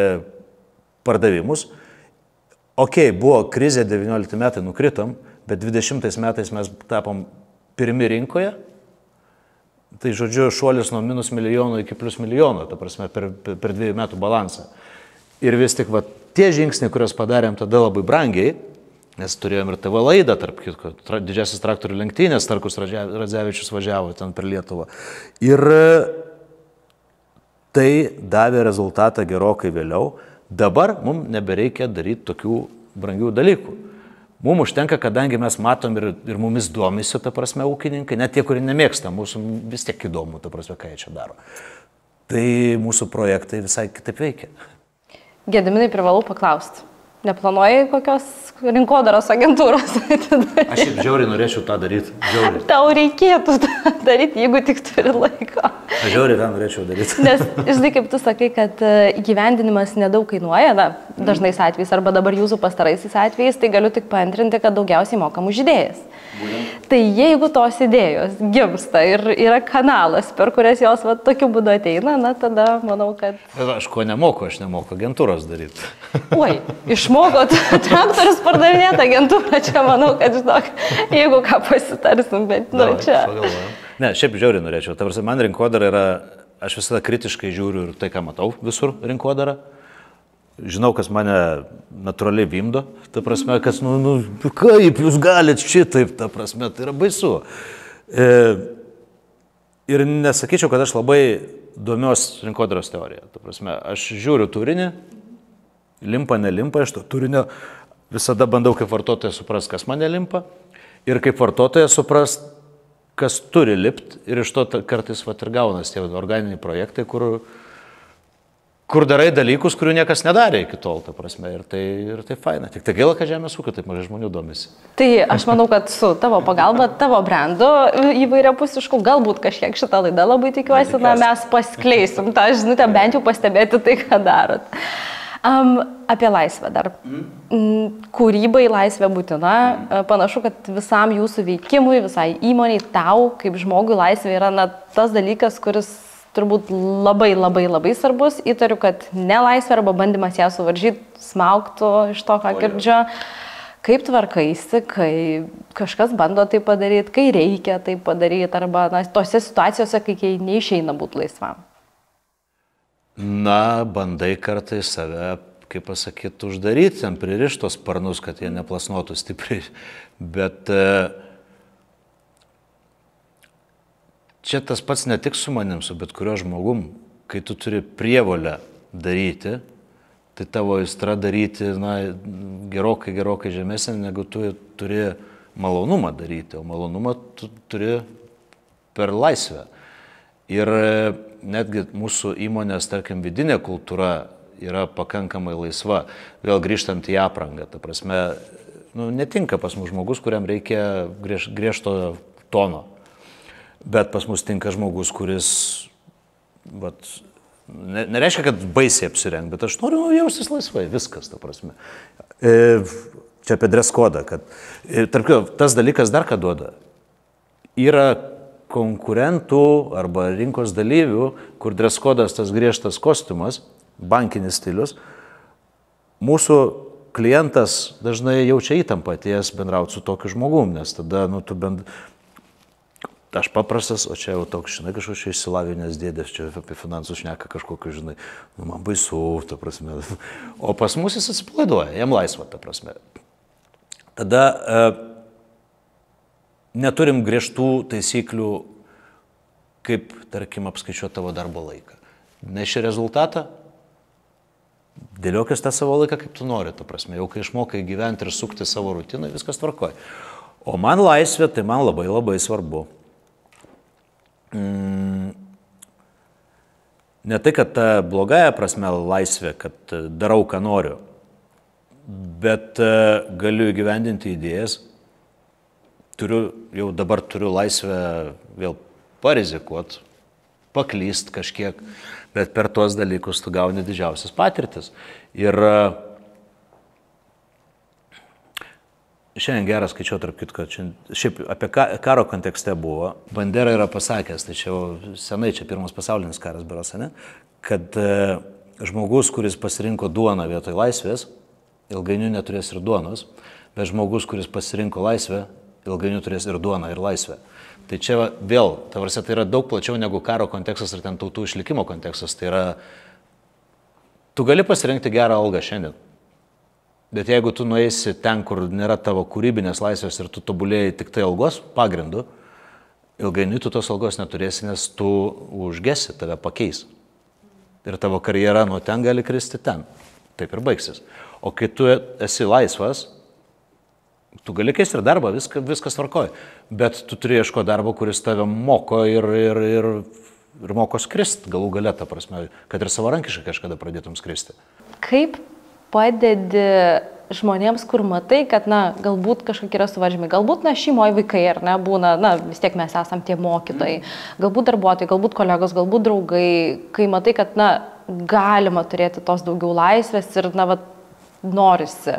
pardavimus. Ok, buvo krizė 19 metai, nukritom, bet 20 metais mes tapom pirmi rinkoje. Tai žodžiu, šuolis nuo minus milijono iki plus milijono, ta prasme, per, per, per dviejų metų balansą. Ir vis tik va, tie žingsniai, kuriuos padarėm tada labai brangiai, Nes turėjom ir TV laidą, tarp kitko, tra, didžiasis traktorių lenktynės, Tarkus Radzevičius važiavo ten per Lietuvą. Ir tai davė rezultatą gerokai vėliau. Dabar mums nebereikia daryti tokių brangių dalykų. Mums užtenka, kadangi mes matom ir, ir mumis domisi, ta prasme, ūkininkai, net tie, kurie nemėgsta, mūsų vis tiek įdomu, ta prasme, ką jie čia daro. Tai mūsų projektai visai kitaip veikia. Gediminai privalau paklausti. Neplanuoji kokios rinkodaros agentūros? Aš šiaip žiauriai norėčiau tą daryti. Žiauriai. Tau reikėtų tą daryti, jeigu tik turi laiko. Aš žiauriai tą norėčiau daryti. Nes, žinai, kaip tu sakai, kad e, įgyvendinimas nedaug kainuoja, na, dažnais atvejais, arba dabar jūsų pastaraisiais atvejais, tai galiu tik paantrinti, kad daugiausiai mokamų žydėjas. Tai jeigu tos idėjos gimsta ir yra kanalas, per kurias jos va, tokiu būdu ateina, na tada manau, kad... Aš ko nemoku, aš nemoku agentūros daryti. Oi, išmokot traktorius pardavinėti agentūrą, čia manau, kad žinok, jeigu ką pasitarsim, bet nu Davai, čia... Pagalvojam. Ne, šiaip žiauriai norėčiau. Tarsi man rinkodara yra, aš visada kritiškai žiūriu ir tai, ką matau visur rinkodara žinau, kas mane natūraliai vimdo, ta prasme, kas, nu, nu, kaip jūs galite šitaip, ta prasme, tai yra baisu. E, ir nesakyčiau, kad aš labai domiuos rinkodaros teorija. Ta prasme, aš žiūriu turinį, limpa, nelimpa, iš to turinio visada bandau kaip vartotojas supras, kas mane limpa ir kaip vartotojas supras, kas turi lipti ir iš to kartais vat ir gaunasi tie organiniai projektai, kur kur darai dalykus, kurių niekas nedarė iki tol, ta prasme, ir tai, ir tai faina. Tik tai gaila, kad žemės ūkio taip mažai žmonių domisi. Tai aš manau, kad su tavo pagalba, tavo brandu įvairiapusišku, galbūt kažkiek šitą laidą labai tikiuosi, na, mes paskleisim tą žinutę, bent jau pastebėti tai, ką darot. Um, apie laisvę dar. Mm. Kūrybai laisvė būtina. Mm. Panašu, kad visam jūsų veikimui, visai įmoniai, tau kaip žmogui laisvė yra na, tas dalykas, kuris turbūt labai labai labai svarbus. Įtariu, kad nelaisvė arba bandymas ją suvaržyti smauktų iš to, ką girdžiu. Kaip tvarkaisi, kai kažkas bando tai padaryti, kai reikia tai padaryti, arba na, tose situacijose, kai neišeina būti laisvam? Na, bandai kartais save, kaip pasakyti, uždaryti, ten pririštos sparnus, kad jie neplasnuotų stipriai. Bet uh, čia tas pats ne tik su manim, su bet kuriuo žmogum, kai tu turi prievolę daryti, tai tavo aistra daryti, na, gerokai, gerokai žemesnė, negu tu turi malonumą daryti, o malonumą tu turi per laisvę. Ir e, netgi mūsų įmonės, tarkim, vidinė kultūra yra pakankamai laisva, vėl grįžtant į aprangą. Ta prasme, nu, netinka pas mus žmogus, kuriam reikia griež, griežto tono Bet pas mus tinka žmogus, kuris, vat, ne, nereiškia, kad baisiai apsireng, bet aš noriu nu, jaustis laisvai, viskas, ta prasme. E, čia apie dreskodą, kad, e, tarp tas dalykas dar ką duoda. Yra konkurentų arba rinkos dalyvių, kur dreskodas tas griežtas kostiumas, bankinis stilius, mūsų klientas dažnai jaučia įtampą atėjęs bendrauti su tokiu žmogum, nes tada, nu, tu bent... Aš paprastas, o čia jau toks, žinai, kažkoks išsilavinęs dėdės, čia apie finansus šneka kažkokiu, žinai, nu, man baisu, ta prasme. O pas mus jis atsipalaiduoja, jam laisva, ta prasme. Tada e, neturim griežtų taisyklių, kaip, tarkim, apskaičiuoti tavo darbo laiką. Neši rezultatą, dėliokis tą savo laiką, kaip tu nori, ta prasme, jau kai išmokai gyventi ir sukti savo rutiną, viskas tvarkoja. O man laisvė, tai man labai labai svarbu. Mm, ne tai, kad ta blogąją prasme laisvė, kad darau, ką noriu, bet e, galiu įgyvendinti idėjas, turiu, jau dabar turiu laisvę vėl parizikuoti, paklyst kažkiek. Bet per tuos dalykus tu gauni didžiausias patirtis. Ir e, šiandien geras skaičiau, tarp kitko, šiaip apie karo kontekste buvo, Bandera yra pasakęs, tai čia senai, čia pirmas pasaulinis karas beras, ne, kad e, žmogus, kuris pasirinko duoną vietoj laisvės, ilgainiui neturės ir duonos, bet žmogus, kuris pasirinko laisvę, ilgainiui turės ir duoną, ir laisvę. Tai čia vėl, ta varsia, tai yra daug plačiau negu karo kontekstas ar ten tautų išlikimo kontekstas. Tai yra, tu gali pasirinkti gerą algą šiandien. Bet jeigu tu nueisi ten, kur nėra tavo kūrybinės laisvės ir tu tobulėjai tik tai algos pagrindu, ilgainiui tu tos algos neturėsi, nes tu užgesi, tave pakeis. Ir tavo karjera nuo ten gali kristi ten. Taip ir baigsis. O kai tu esi laisvas, Tu gali keisti ir darbą, viskas, viskas tvarkoja, bet tu turi ieško darbo, kuris tave moko ir, ir, ir, ir moko skristi galų galę, ta prasme, kad ir savarankiškai kažkada pradėtum skristi. Kaip padedi žmonėms, kur matai, kad, na, galbūt kažkokie yra suvaržymai, galbūt, na, šeimoje vaikai, ar ne, būna, na, vis tiek mes esam tie mokytojai, galbūt darbuotojai, galbūt kolegos, galbūt draugai, kai matai, kad, na, galima turėti tos daugiau laisvės ir, na, va, norisi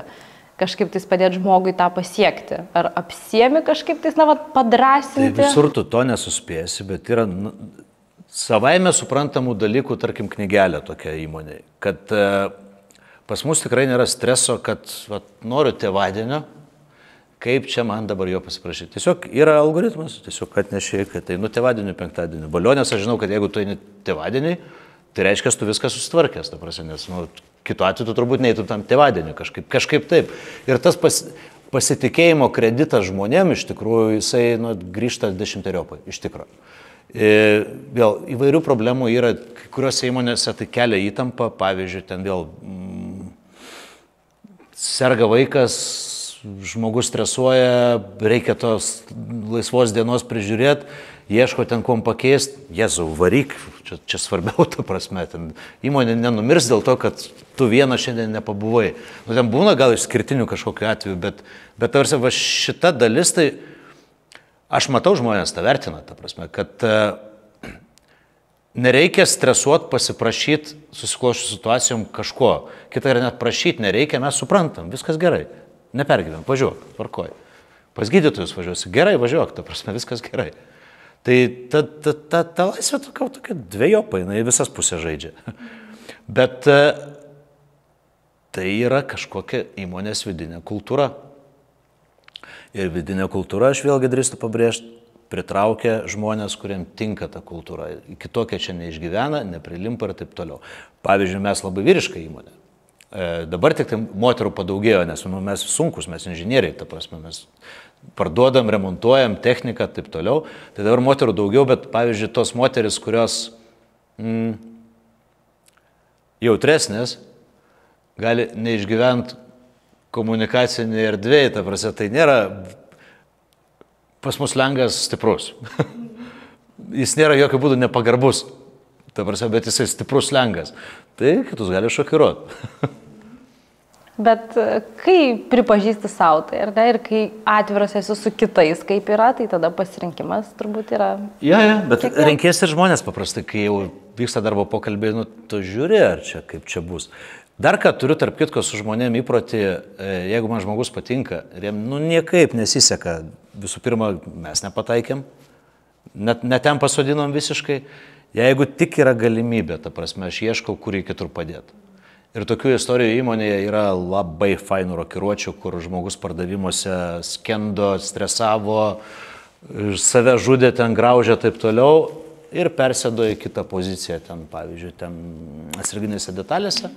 kažkaip tais padėti žmogui tą pasiekti? Ar apsiemi kažkaip tais, na, va, padrasinti? Tai visur tu to nesuspėsi, bet yra nu, savaime suprantamų dalykų, tarkim, knygelė tokia įmonė, kad e, pas mus tikrai nėra streso, kad va, noriu tėvadienio, kaip čia man dabar jo pasiprašyti. Tiesiog yra algoritmas, tiesiog atnešiai, kad tai nu tėvadienį, penktadienį. Balionės aš žinau, kad jeigu tu eini tėvadienį, tai reiškia, tu viską susitvarkęs, ta prasme, nes nu, Kitu atveju tu turbūt neįtum tam tėvadienį kažkaip, kažkaip taip. Ir tas pas, pasitikėjimo kreditas žmonėm iš tikrųjų jisai nu, grįžta dešimteriopai, iš tikrųjų. E, vėl įvairių problemų yra, kuriuose įmonėse tai kelia įtampą, pavyzdžiui, ten vėl mm, serga vaikas, žmogus stresuoja, reikia tos laisvos dienos prižiūrėti, ieško ten kuom pakeisti, jezu, varyk, čia, čia svarbiau, ta prasme, ten įmonė nenumirs dėl to, kad tu vieną šiandien nepabuvai. Nu, ten būna gal išskirtinių kažkokiu atveju, bet, bet tarsi va šita dalis, tai aš matau žmonės tą vertina, ta prasme, kad uh, nereikia stresuoti, pasiprašyti susikloščių situacijom kažko. Kita yra net prašyti nereikia, mes suprantam, viskas gerai. Nepergyvent, važiuok, tvarkoj. Pas gydytojus važiuosi, gerai važiuok, ta prasme, viskas gerai. Tai ta, ta, ta, ta laisvė tokia, tokia dviejopa, jinai visas pusės žaidžia. Bet e, tai yra kažkokia įmonės vidinė kultūra. Ir vidinė kultūra, aš vėlgi drįstu pabrėžti, pritraukia žmonės, kuriem tinka ta kultūra. Kitokia čia neišgyvena, neprilimpa ir taip toliau. Pavyzdžiui, mes labai vyriška įmonė. E, dabar tik tai moterų padaugėjo, nes nu, mes sunkus, mes inžinieriai, ta prasme, mes parduodam, remontuojam techniką ir taip toliau. Tai dabar moterų daugiau, bet pavyzdžiui, tos moteris, kurios mm, jautresnės, gali neišgyventi komunikacinėje erdvėje, ta prasme, tai nėra pas mus lengas stiprus. jis nėra jokių būdų nepagarbus, ta prasme, bet jisai stiprus lengas. Tai kitus gali šokiruoti. Bet e, kai pripažįsti savo tai, ar ne, ir kai atviras esi su kitais, kaip yra, tai tada pasirinkimas turbūt yra. Ja, ja, bet kiekvien... renkės ir žmonės paprastai, kai jau vyksta darbo pokalbiai, nu, tu žiūri, ar čia kaip čia bus. Dar ką turiu, tarp kitko, su žmonėm įprotį, e, jeigu man žmogus patinka jam, nu, niekaip nesiseka, visų pirma, mes nepataikėm, net, net ten pasodinom visiškai, jeigu tik yra galimybė, ta prasme, aš ieškau, kurį kitur padėti. Ir tokių istorijų įmonėje yra labai fainų rokiruočių, kur žmogus pardavimuose skendo, stresavo, save žudė, ten graužė taip toliau ir persėdo į kitą poziciją ten, pavyzdžiui, ten atsarginėse detalėse.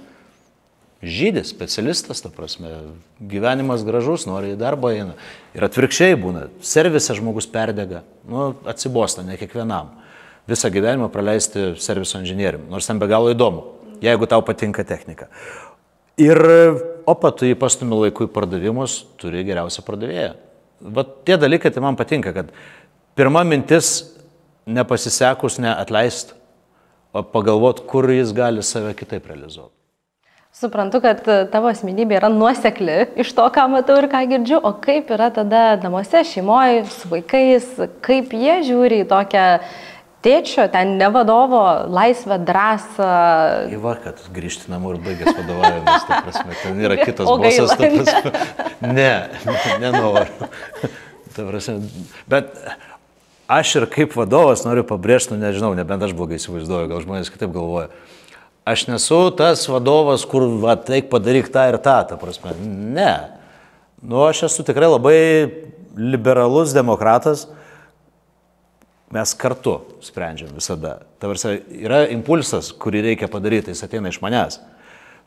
Žydis, specialistas, ta prasme, gyvenimas gražus, nori į darbą eina. Ir atvirkščiai būna, servise žmogus perdega, nu, atsibosta, ne kiekvienam. Visą gyvenimą praleisti serviso inžinierium, nors ten be galo įdomu jeigu tau patinka technika. Ir opa, tu jį pastumi laiku į pardavimus, turi geriausią pardavėją. Vat tie dalykai tai man patinka, kad pirma mintis nepasisekus neatleist, o pagalvot, kur jis gali save kitaip realizuoti. Suprantu, kad tavo asmenybė yra nuosekli iš to, ką matau ir ką girdžiu, o kaip yra tada namuose, šeimoje, su vaikais, kaip jie žiūri į tokią tėčio, ten ne vadovo, laisvę, drąsą. Įva, kad grįžti namo ir baigęs vadovavimas, ta prasme, ten yra kitas o bosas, ta prasme. Ne, nenoriu. Ta prasme, bet aš ir kaip vadovas noriu pabrėžti, nu, nežinau, nebent aš blogai įsivaizduoju, gal žmonės kitaip galvoja. Aš nesu tas vadovas, kur, va, teik padaryk tą ir tą, ta prasme. Ne. Nu, aš esu tikrai labai liberalus demokratas mes kartu sprendžiam visada. Tavarsi, yra impulsas, kurį reikia padaryti, jis ateina iš manęs.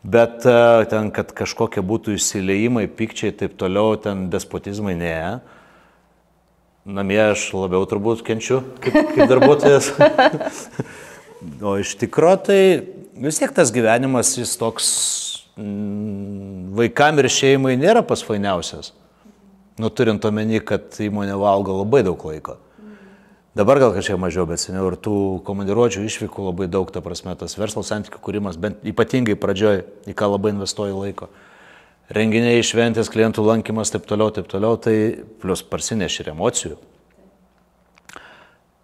Bet e, ten, kad kažkokie būtų įsileimai, pikčiai ir taip toliau, ten despotizmai, ne. Namie aš labiau turbūt kenčiu kaip, kaip darbuotojas. o iš tikrųjų tai vis tiek tas gyvenimas jis toks mm, vaikam ir šeimai nėra pasfainiausias. Nu, turint omeny, kad įmonė valgo labai daug laiko. Dabar gal kažkiek mažiau, bet seniau ir tų komandiruočių išvykų labai daug, ta prasme, tas verslo santykių kūrimas, bent ypatingai pradžioj, į ką labai investuoji laiko. Renginiai, šventės, klientų lankymas, taip toliau, taip toliau, tai plus parsineš ir emocijų.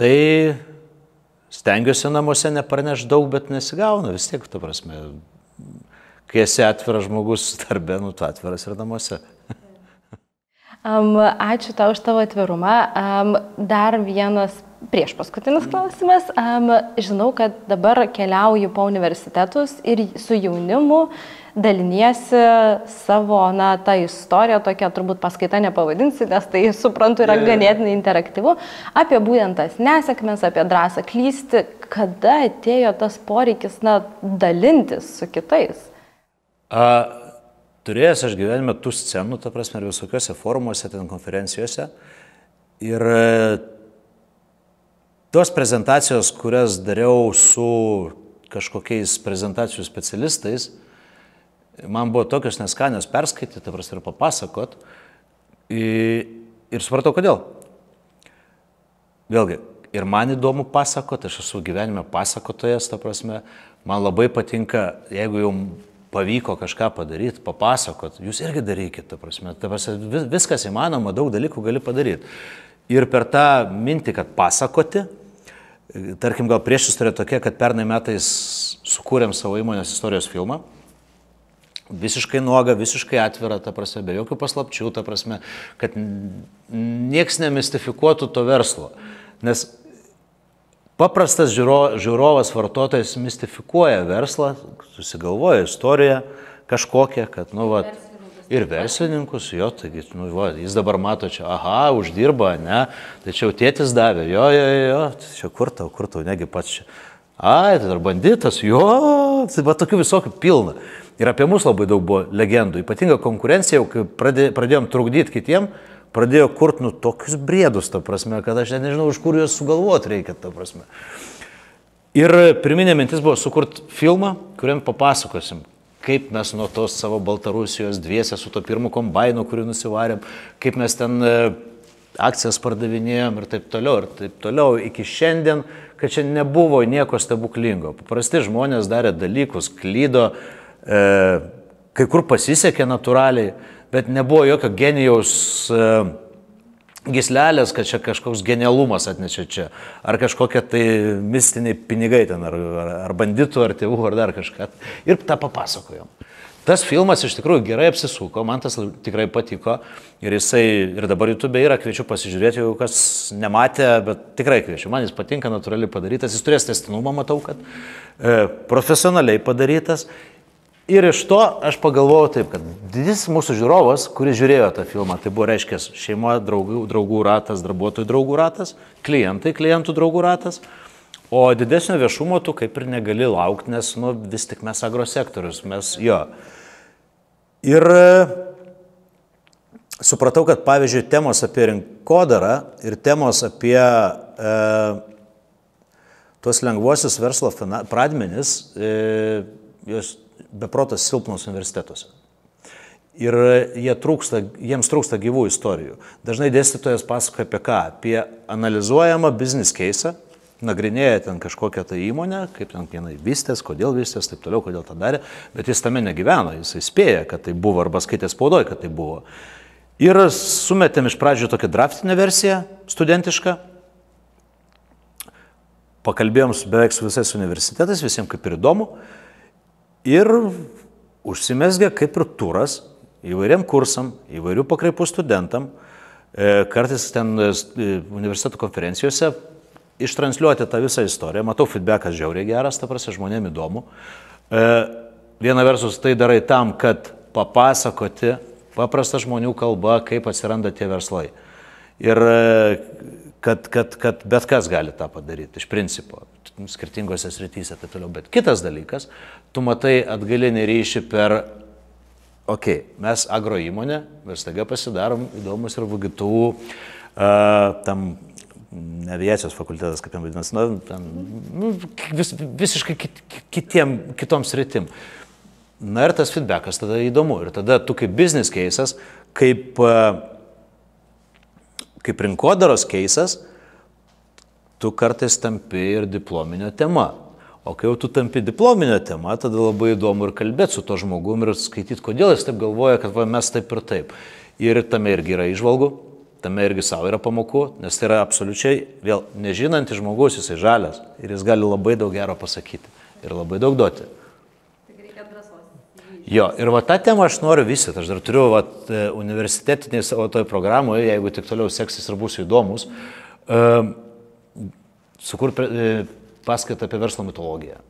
Tai stengiuosi namuose nepraneš daug, bet nesigauna vis tiek, ta prasme, kai esi atviras žmogus darbė, nu, tu atviras ir namuose. Um, ačiū tau už tavo atvirumą. Um, dar vienas prieš paskutinis klausimas. Um, žinau, kad dabar keliauju po universitetus ir su jaunimu daliniesi savo, na, tą istoriją, tokia turbūt paskaita nepavadinsi, nes tai, suprantu, yra ganėtinai interaktyvu, apie būtent tas nesėkmės, apie drąsą klysti, kada atėjo tas poreikis, na, dalintis su kitais. A, turėjęs aš gyvenime tų scenų, ta prasme, ir visokiose forumuose, ten konferencijose. Ir e, tos prezentacijos, kurias dariau su kažkokiais prezentacijų specialistais, man buvo tokios neskanios perskaityti, ta prasme, ir papasakot. Ir supratau, kodėl. Vėlgi, ir man įdomu pasakoti, aš esu gyvenime pasakotojas, ta prasme, man labai patinka, jeigu jau pavyko kažką padaryti, papasakot, jūs irgi darykit, ta prasme, ta prasme vis, viskas įmanoma, daug dalykų gali padaryti. Ir per tą mintį, kad pasakoti, tarkim, gal prieš istorija tokia, kad pernai metais sukūrėm savo įmonės istorijos filmą, visiškai nuoga, visiškai atvira, ta prasme, be jokių paslapčių, ta prasme, kad nieks nemistifikuotų to verslo. Nes Paprastas žiūro, žiūrovas, vartotojas mistifikuoja verslą, susigalvoja istoriją kažkokią, kad, nu, va, ir verslininkus, jo, taigi, nu, va, jis dabar mato čia, aha, uždirba, ne, tai čia jau tėtis davė, jo, jo, jo, tai čia kur tau, kur tau, negi pats čia. Ai, tai dar banditas, jo, tai va tokių visokių pilna. Ir apie mus labai daug buvo legendų, ypatinga konkurencija, jau kai pradėjom trukdyti kitiem, pradėjo kurti, nu, tokius briedus, ta prasme, kad aš net nežinau, iš kur juos sugalvoti reikia, ta prasme. Ir pirminė mintis buvo sukurti filmą, kuriam papasakosim, kaip mes nuo tos savo Baltarusijos dviesę su to pirmu kombainu, kurį nusivarėm, kaip mes ten e, akcijas pardavinėjom ir taip toliau, ir taip toliau, iki šiandien, kad čia nebuvo nieko stebuklingo. Paprasti žmonės darė dalykus, klydo, e, kai kur pasisekė natūraliai, bet nebuvo jokio genijaus uh, gislelės, kad čia kažkoks genialumas atnešė čia, ar kažkokie tai mistiniai pinigai ten, ar, ar banditų, ar tėvų, ar dar kažką. Ir tą papasakojom. Tas filmas iš tikrųjų gerai apsisuko, man tas tikrai patiko ir jisai ir dabar YouTube yra, kviečiu pasižiūrėti, jeigu kas nematė, bet tikrai kviečiu, man jis patinka, natūraliai padarytas, jis turės testinumą, matau, kad e, profesionaliai padarytas. Ir iš to aš pagalvojau taip, kad didis mūsų žiūrovas, kuris žiūrėjo tą filmą, tai buvo, reiškia, šeima, draugų, draugų ratas, darbuotojų draugų ratas, klientai, klientų draugų ratas. O didesnio viešumo tu kaip ir negali laukti, nes nu, vis tik mes agrosektorius, mes jo. Ir e, supratau, kad pavyzdžiui, temos apie rinkodarą ir temos apie e, tuos lengvuosius verslo pradmenis, e, jos beprotas silpnos universitetuose. Ir jie trūksta, jiems trūksta gyvų istorijų. Dažnai dėstytojas pasakoja apie ką? Apie analizuojamą business case, nagrinėja ten kažkokią tai įmonę, kaip ten vienai vystės, kodėl vystės, taip toliau, kodėl tą darė, bet jis tame negyvena, jis įspėja, kad tai buvo arba skaitė spaudoje, kad tai buvo. Ir sumetėm iš pradžių tokią draftinę versiją, studentišką. Pakalbėjom su beveik su visais universitetais, visiems kaip ir įdomu. Ir užsimesgė kaip ir turas įvairiam kursam, įvairių pakraipų studentam. E, kartais ten e, universiteto konferencijose ištranšiuoti tą visą istoriją. Matau, feedbackas žiauriai geras, ta prasme, žmonėm įdomu. E, viena vertus tai darai tam, kad papasakoti paprastą žmonių kalbą, kaip atsiranda tie verslai. Ir kad, kad, kad bet kas gali tą padaryti, iš principo, skirtingose srityse ir taip toliau. Bet kitas dalykas, tu matai atgalinį ryšį per, okei, okay, mes agro įmonė, mes staiga pasidarom įdomus ir VGTU, uh, tam aviacijos fakultetas, kaip jam vadinasi, nu, ten, nu, vis, visiškai kit, kitiem, kitoms rytim. Na ir tas feedbackas tada įdomu. Ir tada tu kaip business case'as, kaip, kaip rinkodaros case'as, tu kartais tampi ir diplominio tema. O kai jau tu tampi diplominio tema, tada labai įdomu ir kalbėti su to žmogum ir skaityti, kodėl jis taip galvoja, kad va, mes taip ir taip. Ir tame irgi yra išvalgų, tame irgi savo yra pamokų, nes tai yra absoliučiai vėl nežinantis žmogus, jisai žalias ir jis gali labai daug gero pasakyti ir labai daug duoti. Jo, ir va tą temą aš noriu vystyti, aš dar turiu va, e, universitetinėje savo toj programoje, jeigu tik toliau seksis ir būsiu įdomus, uh, sukurti uh, paskaitą apie verslo mitologiją.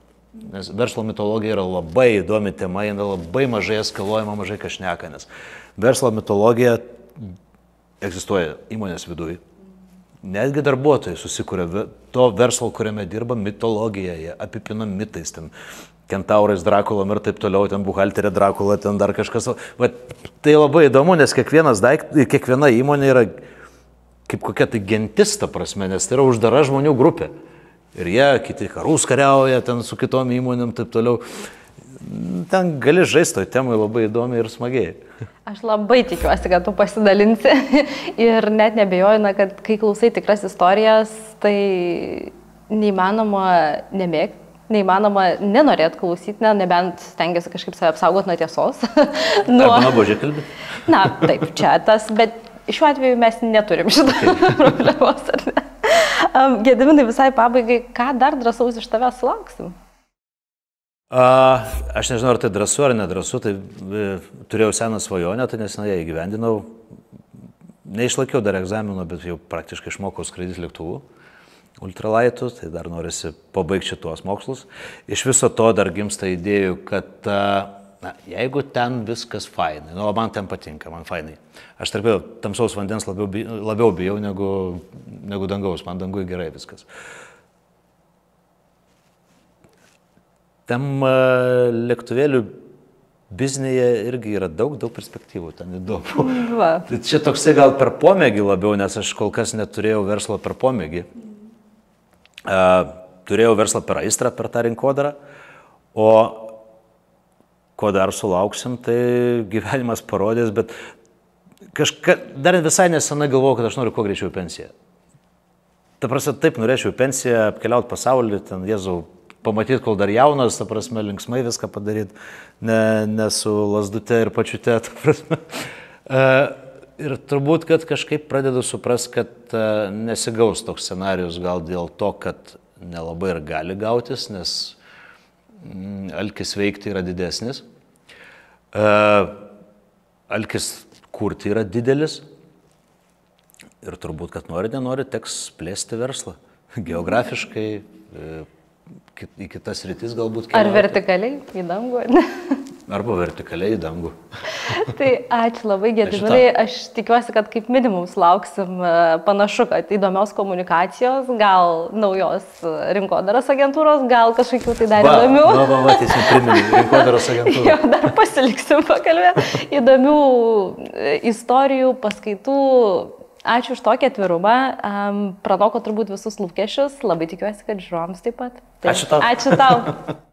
Nes verslo mitologija yra labai įdomi tema, jinai labai mažai eskaluojama, mažai kažneka, nes verslo mitologija egzistuoja įmonės viduje. Netgi darbuotojai susikūrė to verslo, kuriame dirba mitologija, jie apipina mitais, ten kentaurais, drakulom ir taip toliau, ten buhalterė drakula, ten dar kažkas. Va, tai labai įdomu, nes daiktas, kiekviena įmonė yra kaip kokia tai gentis, ta prasme, nes tai yra uždara žmonių grupė. Ir jie, kiti karus kariauja ten su kitom įmonėm, taip toliau ten gali žaisti toj temai labai įdomiai ir smagiai. Aš labai tikiuosi, kad tu pasidalinsi ir net nebejoju, na, kad kai klausai tikras istorijas, tai neįmanoma nemėgti. Neįmanoma nenorėt klausyti, ne, nebent stengiasi kažkaip save apsaugoti nuo tiesos. nuo... Arba nuobodžiai kalbėti. Na, taip, čia tas, bet šiuo atveju mes neturim šitą problemos, ar ne? Gediminai visai pabaigai, ką dar drąsaus iš tavęs lauksim? A, aš nežinau, ar tai drąsu ar nedrasu, tai e, turėjau seną svajonę, tai nesenai ją įgyvendinau. Neišlaikiau dar egzamino, bet jau praktiškai išmokau skraidyti lėktuvų ultralaitų, tai dar norisi pabaigti šitos mokslus. Iš viso to dar gimsta idėjų, kad na, jeigu ten viskas fainai, nu, man ten patinka, man fainai. Aš tarp tamsaus vandens labiau, labiau bijau negu, negu dangaus, man dangui gerai viskas. Tam lėktuvėlių biznėje irgi yra daug, daug perspektyvų, ten įdomu. Va. Tai čia toksai gal per pomėgį labiau, nes aš kol kas neturėjau verslo per pomėgį. Uh, turėjau verslą per aistrą, per tą rinkodarą, o ko dar sulauksim, tai gyvenimas parodės, bet kažka, dar visai nesenai galvojau, kad aš noriu kuo greičiau pensiją. Ta prasme, taip norėčiau pensiją, apkeliauti pasaulį, ten Jėzau, pamatyti, kol dar jaunas, ta prasme, linksmai viską padaryti, ne, ne su lasdute ir pačiute, ta prasme. E, ir turbūt, kad kažkaip pradedu suprasti, kad e, nesigaus toks scenarius gal dėl to, kad nelabai ir gali gautis, nes alkis veikti yra didesnis. Alkis kurti yra didelis ir turbūt, kad nori, nenori, teks plėsti verslą. Geografiškai, e, į kitas rytis galbūt. Keliauti. Ar vertikaliai į dangų? Arba vertikaliai į dangų. tai ačiū labai, Gediminai. Aš tikiuosi, kad kaip minimum lauksim e, panašu, kad įdomios komunikacijos, gal naujos rinkodaros agentūros, gal kažkokių tai dar įdomių. Na, va, va, tiesiog priminė, rinkodaros agentūros. jo, dar pasiliksim pakalbėti. Įdomių e, istorijų, paskaitų. Ačiū už tokį atvirumą. Um, pranoko turbūt visus lūkesčius. Labai tikiuosi, kad žiūrovams taip pat. Taip. Ačiū tau. Ačiū tau.